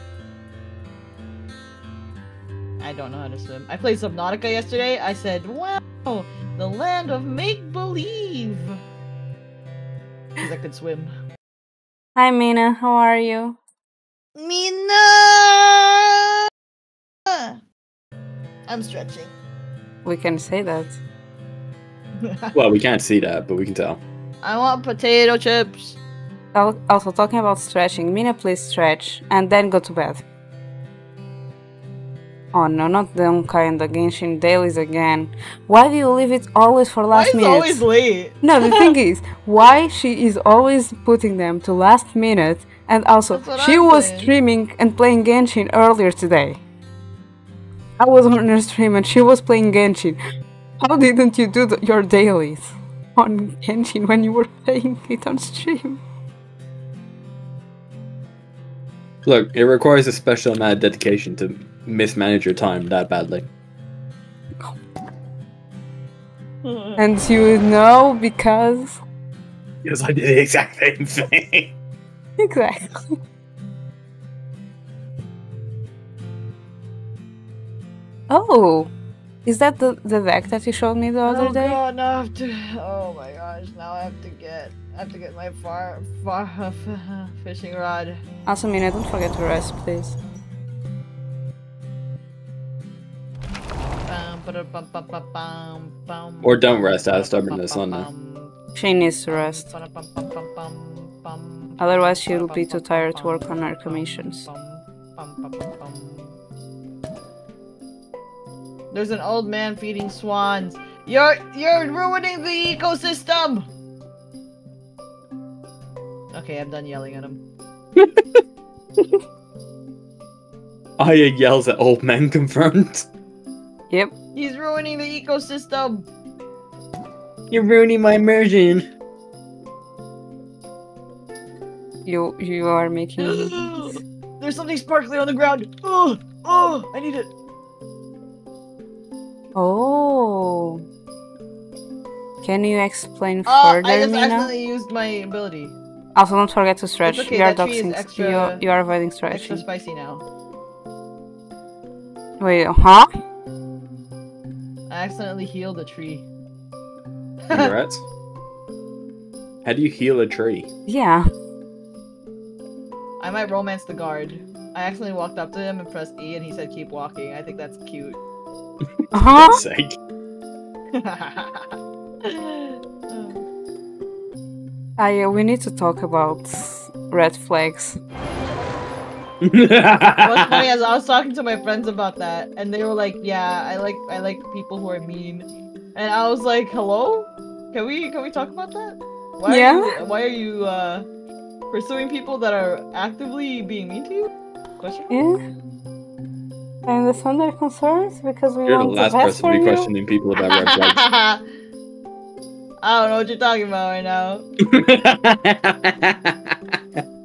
I don't know how to swim. I played Subnautica yesterday. I said, wow, the land of make believe. Because I could swim. Hi Mina, how are you? Mina! I'm stretching. We can say that. Well, we can't see that, but we can tell. I want potato chips. Also, talking about stretching, Mina, please stretch and then go to bed. Oh no, not the Honkai and the Genshin dailies again. Why do you leave it always for Why last is it minute? always late? No, the thing is, why she is always putting them to last minute, and also she I'm was saying. streaming and playing Genshin earlier today. I was on her stream and she was playing Genshin. How didn't you do the, your dailies on Genshin when you were playing it on stream? Look, it requires a special amount of dedication to mismanage your time that badly. Hmm. And you know because Because I did the exact same thing. exactly. Oh, is that the the deck that you showed me the other oh day? god, now I have to. Oh my gosh, now I have to get. I have to get my far, far fishing rod. Also, Mina, don't forget to rest, please. Or don't rest out of stubbornness bum, on that. She needs to rest. Otherwise, she'll be too tired to work on her commissions. There's an old man feeding swans. You're you're ruining the ecosystem. Okay, I'm done yelling at him. Aya yells at old men confirmed. Yep. He's ruining the ecosystem. You're ruining my immersion. You you are making. There's something sparkly on the ground. Oh, oh, I need it. Oh. Can you explain Oh, further, I just Mina? accidentally used my ability. Also, don't forget to stretch. okay, you are that tree is doxing. extra- You you are avoiding Extra stretching. spicy now. Wait, huh? I accidentally healed a tree. Congrats. How do you heal a tree? Yeah. I might romance the guard. I accidentally walked up to him and pressed E and he said keep walking. I think that's cute. Uh huh. God's sake. I uh, we need to talk about red flags. What's funny is I was talking to my friends about that, and they were like, "Yeah, I like I like people who are mean," and I was like, "Hello, can we can we talk about that? Why Yeah. Are you, why are you uh, pursuing people that are actively being mean to you? Question. Yeah. I understand their concerns because we You're the last the best person for to be you. questioning people about red flags. I don't know what you're talking about right now.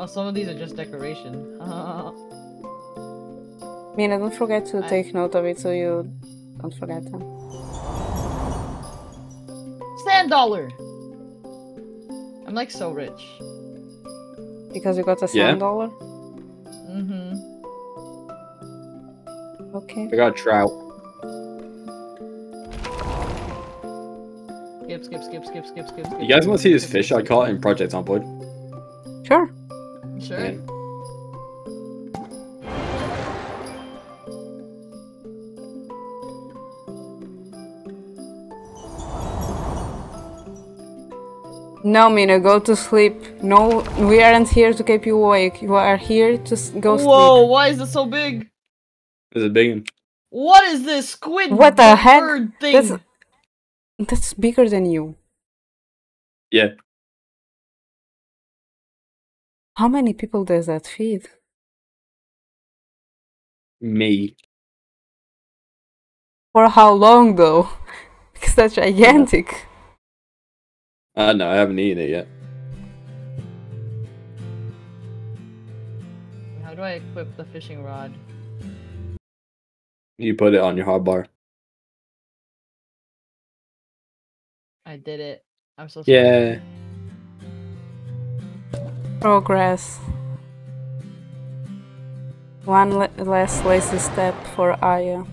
Oh, some of these are just decoration. Mina, don't forget to I- take note of it so you don't forget them. Sand dollar. I'm like so rich. Because you got a Yeah. sand dollar? Mm-hmm. Okay. I got trout. Skip, skip, skip, skip, skip, skip, skip. You guys want to see this fish I caught in Project Onboard? Sure. Sure. Yeah. No, Mina, go to sleep. No, we aren't here to keep you awake. You are here to s- go sleep Whoa, why is it so big? Is it big one. What is this squid What the heck? bird thing? That's- That's bigger than you. Yeah. How many people does that feed? Me. For how long, though? Because that's gigantic. Uh, no, I haven't eaten it yet. How do I equip the fishing rod? You put it on your hot bar. I did it. I'm so sorry. Yeah. Progress. One le- less lazy step for Aya.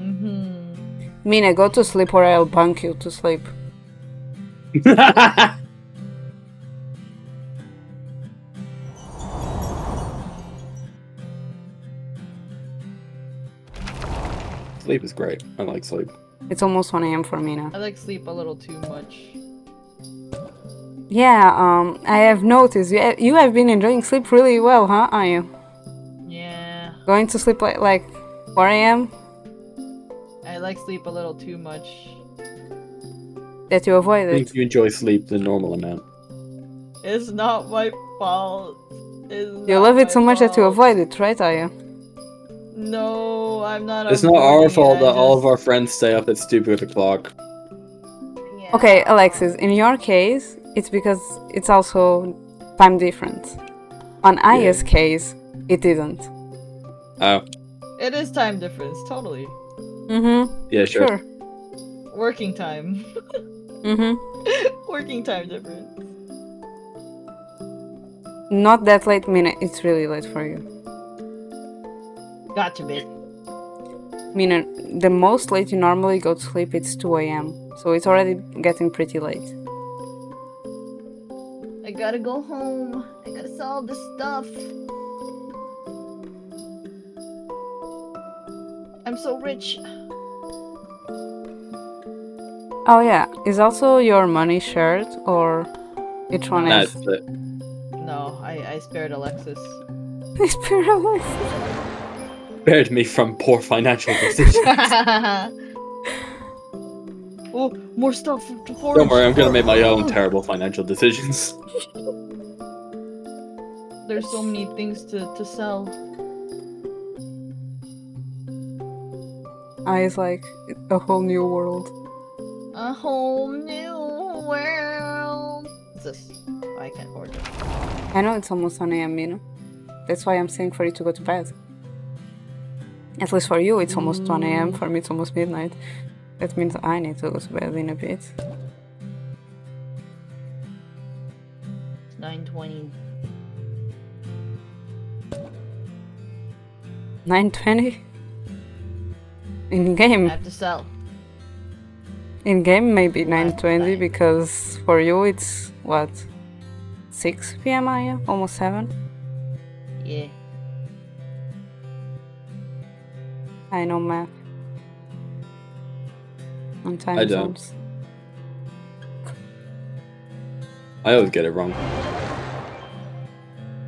Mm-hmm. Mina, go to sleep or I'll bunk you to sleep. sleep is great. I like sleep. It's almost 1 a.m. for me now. I like sleep a little too much. Yeah, um, I have noticed you, you have been enjoying sleep really well, huh, Are you? Yeah. Going to sleep like, like 4 a.m.? I like sleep a little too much. That you I avoid think it. you enjoy sleep the normal amount. It's not my fault. It's You love it my so much that you avoid it, right, Aya? No, I'm not. It's not our fault I that all of our friends stay up at stupid o'clock. Yeah. Okay, Alexis, in your case, it's because it's also time difference. On Aya's case, it isn't. Oh, It is time difference, totally. Mm-hmm. yeah, sure. Sure. Working time. Mm-hmm. Working time difference. Not that late minute, it's really late for you. Gotcha, bitch. Mina, the most late you normally go to sleep it's 2 a.m. So it's already getting pretty late. I gotta go home. I gotta solve this stuff. I'm so rich. Oh yeah, is also your money shared or which one That's is? it. No, I, I spared Alexis. It's paralyzed. Spared me from poor financial decisions. oh, more stuff to. Don't worry, I'm gonna make my own terrible financial decisions. There's so many things to, to sell. I is like a whole new world. A whole new world. What's this? Oh, I can't it. I know it's almost 1 a.m. Mina. That's why I'm saying for you to go to bed. At least for you, it's almost 1 a.m. For me, it's almost midnight. That means I need to go to bed in a bit. It's 920. 920? In game, I have to sell. In game maybe 920 because for you it's what 6 p.m. Aya? Almost 7. Yeah. I know math. On time I don't. zones. I always get it wrong.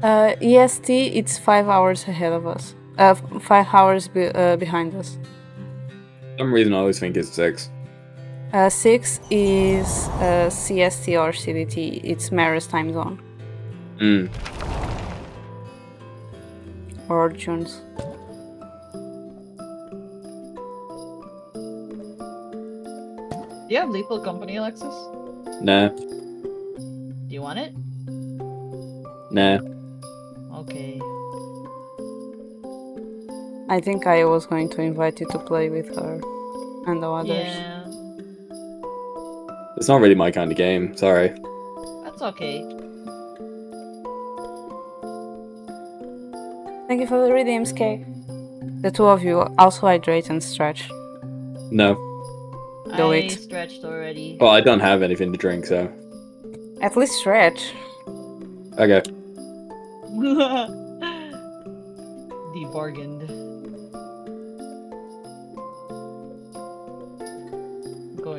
Uh, EST, it's five hours ahead of us. Uh, five hours be- uh, behind us. For some reason I always think it's six. Uh, six is uh, CST or CDT. It's Maris time zone Mm. or June's. Do you have Lethal Company, Alexis? Nah. Do you want it? Nah. Okay. I think I was going to invite you to play with her and the others. Yeah. It's not really my kind of game. Sorry. That's okay. Thank you for the redeems, Kay. The two of you also hydrate and stretch. No. Do I it. stretched already. Well, I don't have anything to drink, so. At least stretch. Okay. Debargained. I'm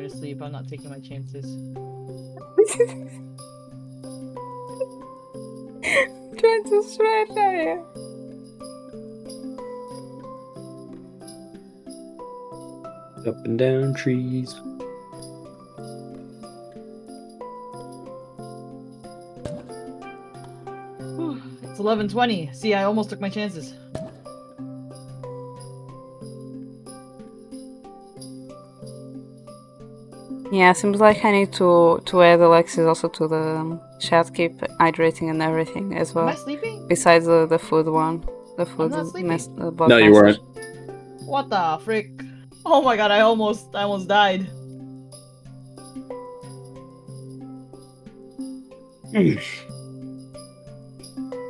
to sleep. I'm not taking my chances. I'm Trying to stretch, Aya. Up and down trees. It's 11:20. See, I almost took my chances. Yeah, seems like I need to to add Alexis also to the um, chat, keep hydrating and everything as well. Am I well. sleeping? Besides the, the food one, the food not sleeping. mess. The bot No, you weren't. What the frick? Oh my god! I almost, I almost died.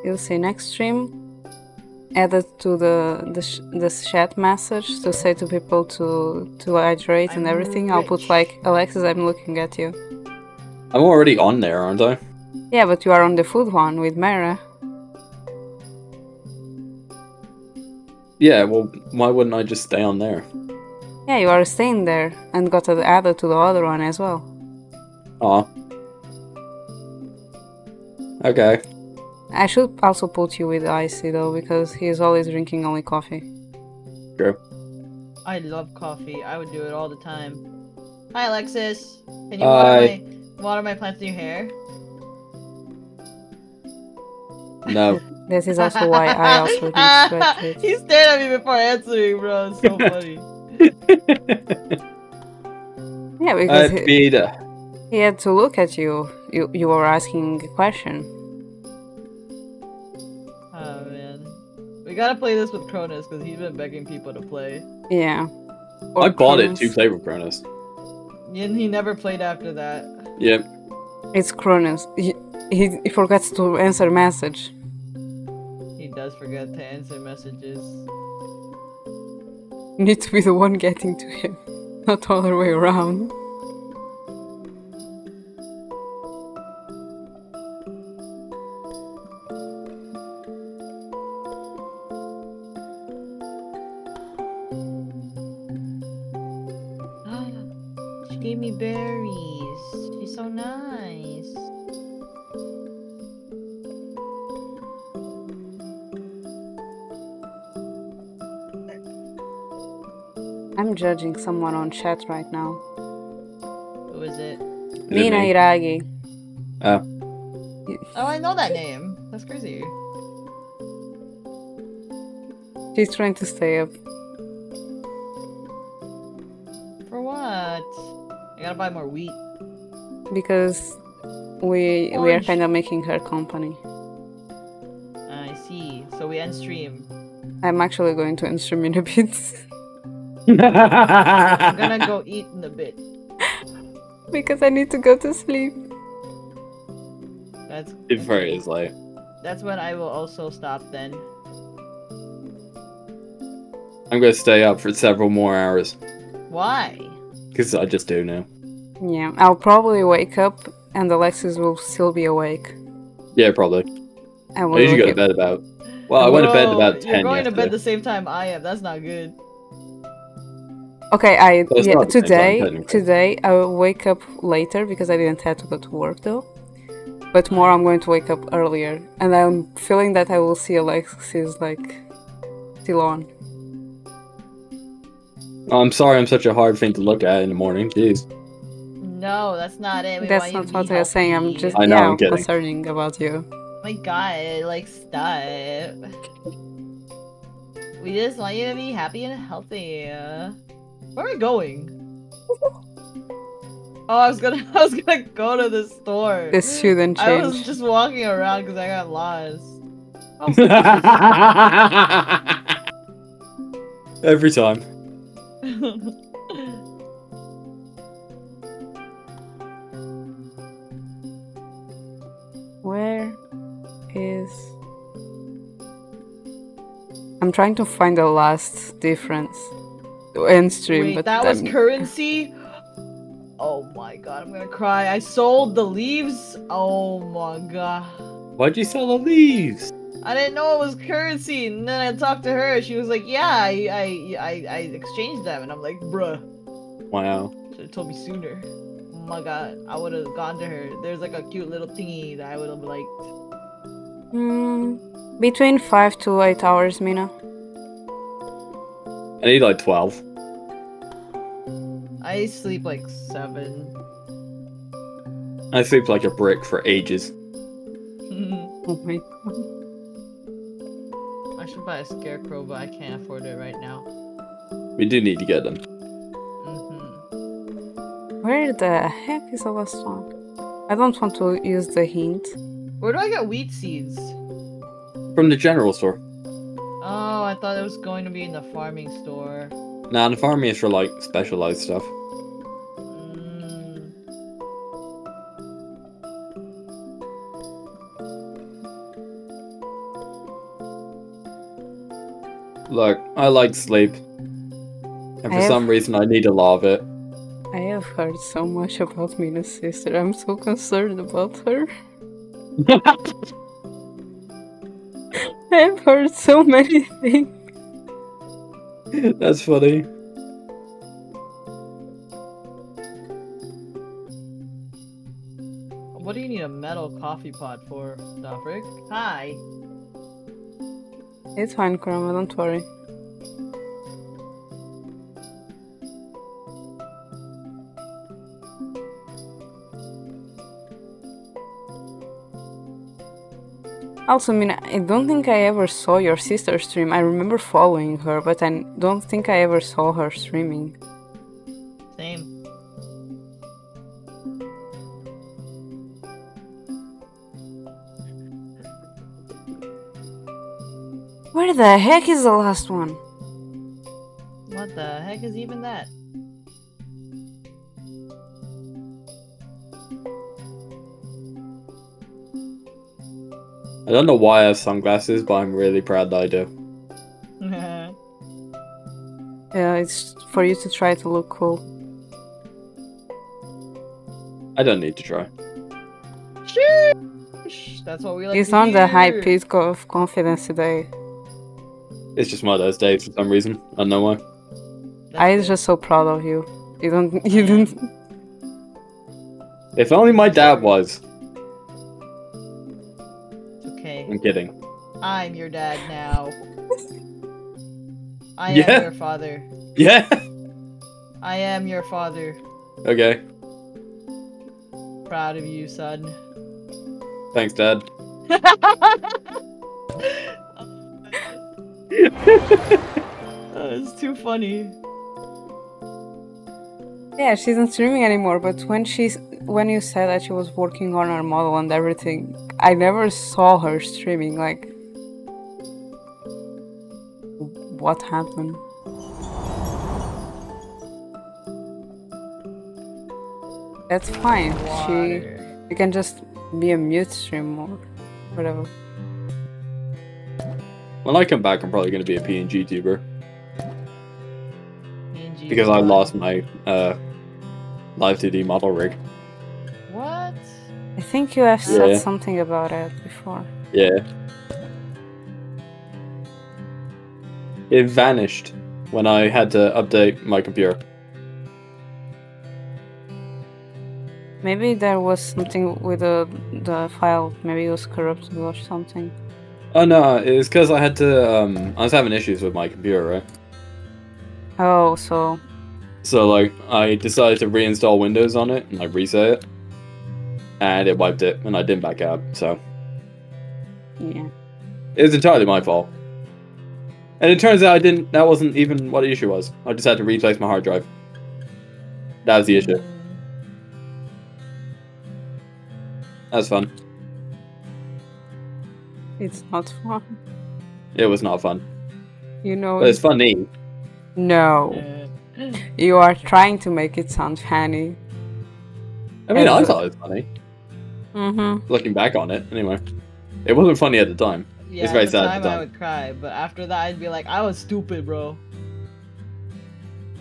You'll see next stream. Add it to the the, sh- the chat message to say to people to to hydrate and I'm everything. I'll put like Alexis, I'm looking at you. I'm already on there, aren't I? Yeah, but you are on the food one with Mara. Yeah, well, why wouldn't I just stay on there? Yeah, you are staying there and got it added to the other one as well. Aw. Okay. I should also put you with Icy though, because he is always drinking only coffee. True. I love coffee. I would do it all the time. Hi, Alexis. Can you Hi. water my water my plants in your hair? No. This is also why I also need sweat. he stared at me before answering, bro. It's so funny. Yeah, uh, because he, he had to look at you. You you were asking a question. We gotta play this with Cronus because he's been begging people to play, Yeah. I bought it to play with Cronus. and he never played after that. Yep. It's Cronus. He, he, he forgets to answer message. He does forget to answer messages. You need to be the one getting to him, not the other way around. Judging someone on chat right now. Who is it? Is it Mina me? Iragi. Oh. Oh, I know that name. That's crazy. She's trying to stay up. For what? I gotta buy more wheat. because we we are kind of making her company. I see. So we end stream. I'm actually going to stream in a bit I'm gonna go eat in a bit. because I need to go to sleep. That's It very is like. that's when I will also stop then. I'm gonna stay up for several more hours Why? because I just do now. Yeah, I'll probably wake up and Alexis will still be awake. Yeah, probably. And I we'll usually go to bed about. Well, I went to bed about ten You're going to bed the same time I am. That's not good. Okay, I But yeah, not the same time, today today I will wake up later because I didn't have to go to work though. But tomorrow I'm going to wake up earlier, and I'm feeling that I will see Alexis like still on. I'm sorry, I'm such a hard thing to look at in the morning. Jeez. No, that's not it. We That's want not to what be I was saying. I'm just I know, yeah I'm kidding. concerning about you. Oh my god, like stop. We just want you to be happy and healthy. Where are we going? Oh, I was gonna, I was gonna go to the store. This shouldn't I was just walking around because I got lost. Oh, Every time. Where is? I'm trying to find the last difference. End stream, Wait, but that was I'm- currency. Oh my god, I'm gonna cry. I sold the leaves. Oh my god. Why'd you sell the leaves? I didn't know it was currency, and then I talked to her. She was like, "Yeah, I, I, I, I exchanged them," and I'm like, "Bruh, Wow. should have told me sooner." Oh my god, I would have gone to her. There's like a cute little thingy that I would have liked. Hmm, between five to eight hours, Mina. I need like 12. I sleep like seven. I sleep like a brick for ages. Oh my I should buy a scarecrow, but I can't afford it right now. We do need to get them. hmm Where the heck is the last one? I don't want to use the hint. Where do I get wheat seeds? From the general store. Oh, I thought it was going to be in the farming store. Nah, the farming is for like specialized stuff. Mm. Look, I like sleep. And for have- some reason I need a lot of it. I have heard so much about Mina's sister. I'm so concerned about her. I've heard so many things. That's funny. What do you need a metal coffee pot for, Dofric? Hi. It's fine, Chroma, don't worry. Also, Mina, I don't think I ever saw your sister stream. I remember following her, but I don't think I ever saw her streaming. Same. Where the heck is the last one? What the heck is even that? I don't know why I have sunglasses, but I'm really proud that I do. Yeah, it's for you to try to look cool. I don't need to try. Sheesh, That's what we like He's to on the high peak of confidence today. It's just one of those days for some reason. I don't know why. That's I was good. just so proud of you. You don't. You didn't. If only my dad was. I'm kidding. I'm your dad now. I Yeah. am your father. Yeah. I am your father. okay. Proud of you, son. Thanks, Dad. Oh, it's too funny. Yeah, she's not streaming anymore. But when she's when you said that she was working on her model and everything, I never saw her streaming. Like, what happened? That's fine. She, you can just be a mute stream or whatever. When I come back, I'm probably going to be a PNG tuber. Because I lost my uh, live 2D model rig. What? I think you have said Yeah. something about it before. Yeah. It vanished when I had to update my computer. Maybe there was something with the the file. Maybe it was corrupted or something. Oh no, it's because I had to. Um, I was having issues with my computer, right? Oh, so So like, I decided to reinstall Windows on it and like reset it, and it wiped it, and I didn't back out. So yeah. it was entirely my fault. And it turns out I didn't. That wasn't even what the issue was. I just had to replace my hard drive. That was the issue. That was fun. It's not fun. It was not fun, You know. but it's funny. No. yeah. You are trying to make it sound funny. I mean, I thought it was funny. Mm-hmm. Looking back on it, anyway, it wasn't funny at the time. Yeah, very at the sad at time I would cry, but after that I'd be like, I was stupid, bro.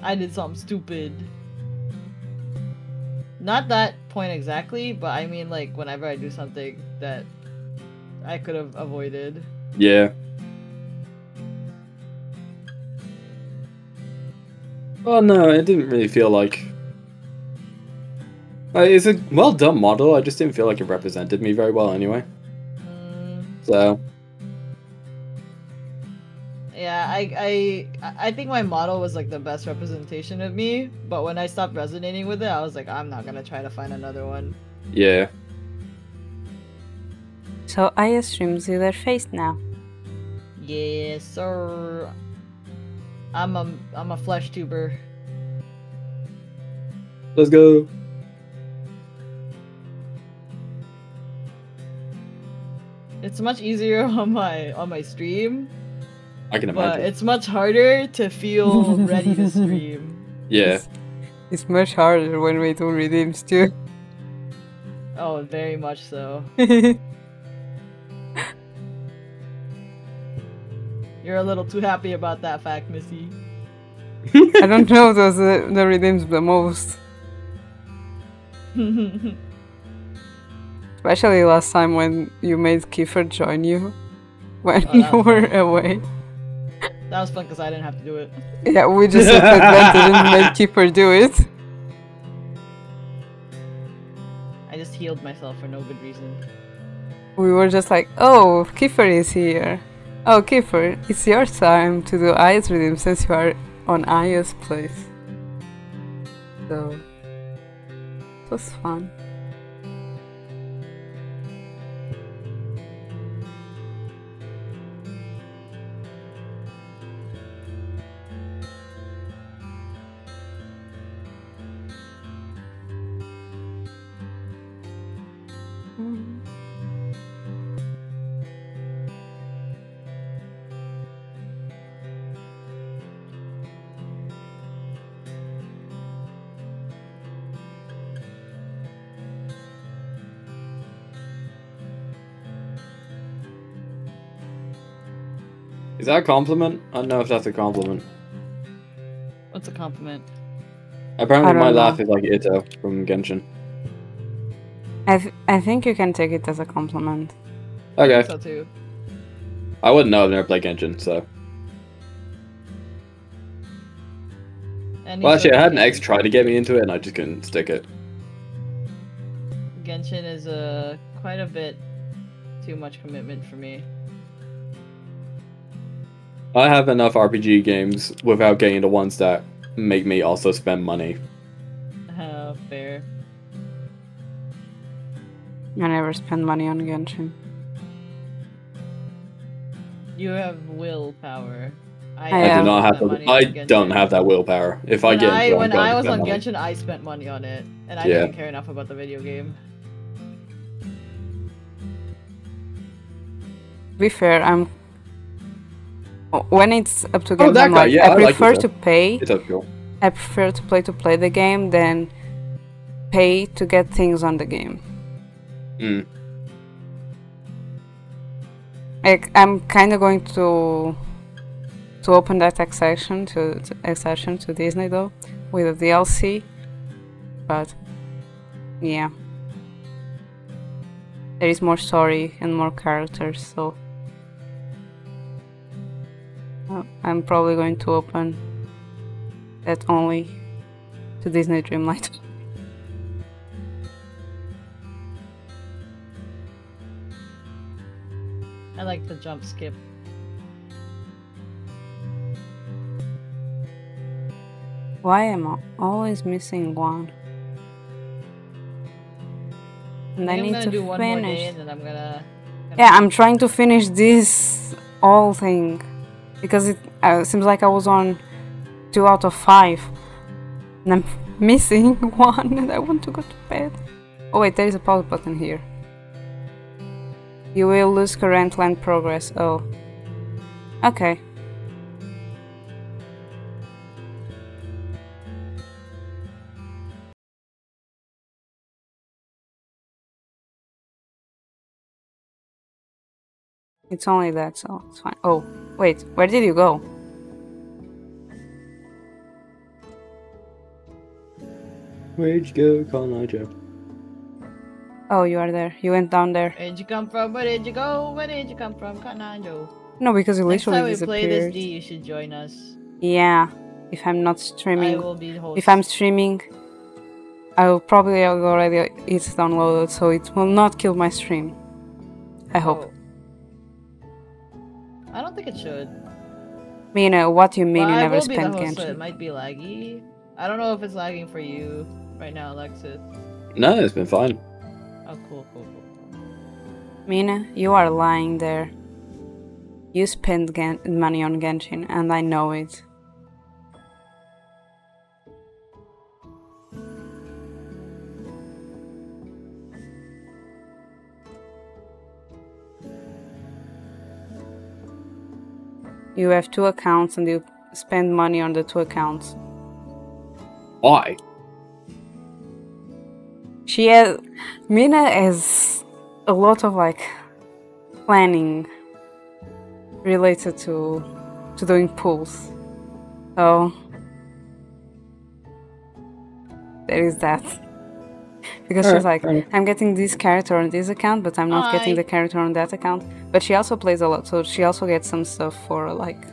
I did something stupid. Not that point exactly, but I mean like whenever I do something that I could have avoided. Yeah. Oh no, it didn't really feel like. Uh, it's a well done model. I just didn't feel like it represented me very well anyway. Mm, So yeah, I, I I think my model was like the best representation of me, but when I stopped resonating with it, I was like, I'm not gonna try to find another one. yeah, So I assume you their face now. Yes, sir. I'm a I'm a flesh tuber. let's go. It's much easier on my on my stream, I can imagine. but imagine. it's much harder to feel ready to stream. Yeah, It's much harder when we do redeems too. Oh, very much so. You're a little too happy about that fact, Missy. I don't know those uh, the redeems the most. Especially last time when you made Kiefer join you when Oh, you were fun. away. that was fun because I didn't have to do it. Yeah, we just took advantage and made Kiefer do it. I just healed myself for no good reason. We were just like, oh, Kiefer is here. Oh, Kiefer, it's your time to do Aya's redeem since you are on Aya's place. So, it was fun. Is that a compliment? I don't know if that's a compliment. What's a compliment? Apparently, my know. laugh is like Itto from Genshin. I, th- I think you can take it as a compliment. Okay, I So too. I wouldn't know. I've never played Genshin, so. Any Well, actually, I had an game- ex try to get me into it, and I just couldn't stick it. Genshin is a quite a bit too much commitment for me. I have enough RPG games without getting the ones that make me also spend money. Uh, fair. I never spend money on Genshin. You have willpower. I I have- do not have. The, I don't have that willpower. If I get I, into it, when I was spend on money. Genshin, I spent money on it, and I Yeah. didn't care enough about the video game. To be fair, I'm. When it's up to Oh, games, I'm guy, like, yeah, I I like prefer it to pay. It's. I prefer to play to play the game than pay to get things on the game. Mm. Like I'm kind of going to to open that accession to, to accession to Disney though with a DLC, but yeah, there is more story and more characters, so I'm probably going to open that only to Disney Dreamlight. I like the jump skip. Why am I always missing one? And I, I need to do one more day finish. I'm gonna. gonna Yeah, I'm trying to finish this whole thing because it uh, seems like I was on two out of five, and I'm missing one, and I want to go to bed. Oh wait, there is a pause button here. You will lose current land progress. Oh, okay. It's only that, so it's fine. Oh, wait, where did you go? Where'd you go, Colin Joe? Oh, you are there. You went down there. Where did you come from? Where did you go? Where did you come from, Kananjo? No, because you literally Next time literally we play this. D, you should join us. Yeah, if I'm not I streaming. will be host. If I'm streaming, I will probably already it's downloaded, so it will not kill my stream. I hope. I don't think it should. Mina, what do you mean But you I never will be the spent host, so it might be laggy. I don't know if it's lagging for you right now, Alexis. No, it's been fine. Oh, cool, cool, cool. Mina, you are lying there. You spent Gen- money on Genshin, and I know it. You have two accounts and you spend money on the two accounts. Why? She has. Mina has a lot of like planning related to to doing pools. So there is that. Because she's like, fair. I'm getting this character on this account, but I'm not getting the character on that account. But she also plays a lot, so she also gets some stuff for like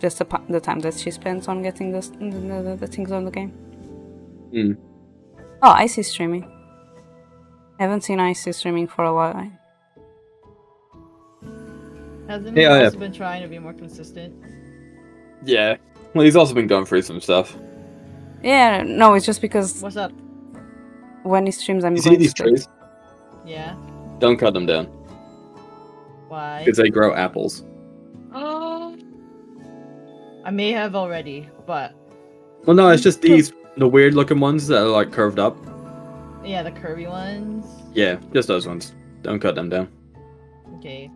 just the, the time that she spends on getting the, the, the, the things on the game. Hmm. Oh, I see streaming. haven't seen Icy streaming for a while. Hasn't Yeah, he yeah. also been trying to be more consistent? Yeah. Well, he's also been going through some stuff. Yeah, no, it's just because What's up? When he streams, I'm You see these to trees? Yeah. Don't cut them down Why? because they grow apples. Oh. I may have already, but Well, no, it's just these the weird looking ones that are like curved up. yeah, the curvy ones. Yeah, just those ones. Don't cut them down. Okay.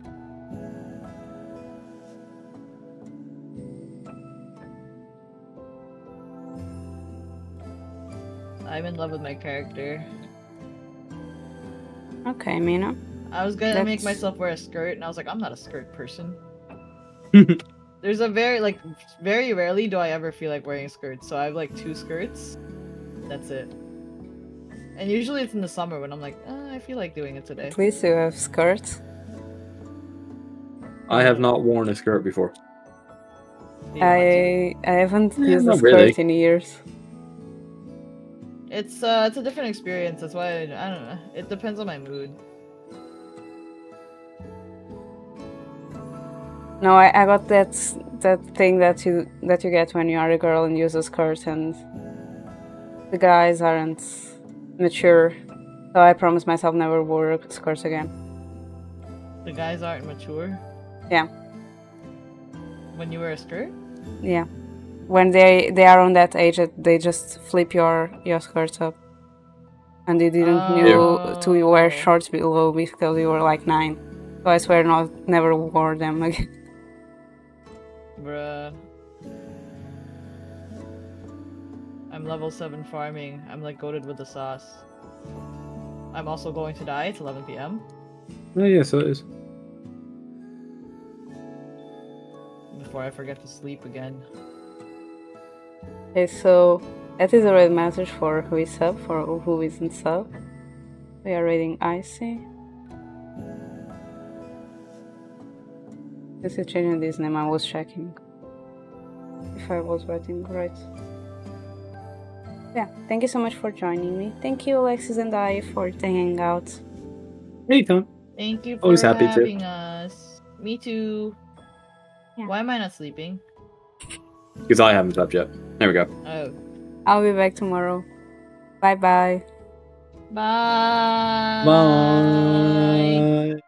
I'm in love with my character. Okay, Mina. I was gonna make myself wear a skirt, and I was like, I'm not a skirt person. There's a very like very rarely do I ever feel like wearing skirts, so I have like two skirts. That's it. And usually it's in the summer when I'm like, uh, I feel like doing it today. At least you have skirts. I have not worn a skirt before. You don't want to. I I haven't Yeah, used a skirt really. in years. It's uh, it's a different experience. That's why I, I don't know. It depends on my mood. No, I, I got that that thing that you that you get when you are a girl and use a skirt, and the guys aren't mature. So I promised myself never wear a skirt again. The guys aren't mature. Yeah. When you wear a skirt. Yeah, when they they are on that age, that they just flip your your skirt up, and you didn't oh. knew to wear Oh. shorts below because you were like nine. So I swear, not never wore them again. Bruh. I'm level 7 farming. I'm like goaded with the sauce. I'm also going to die. It's 11 p.m. Oh yeah, so it is. before I forget to sleep again. Okay, so that is a red message for who is sub, for who isn't sub. We are reading Icy. This is changing this name, I was checking if I was writing right. Yeah, thank you so much for joining me. Thank you, Alexis and I, for the hangout. Anytime. Thank you for Always happy to. having us. Me too. Yeah. Why am I not sleeping? Because I haven't slept yet. There we go. Oh. I'll be back tomorrow. Bye bye. Bye. Bye.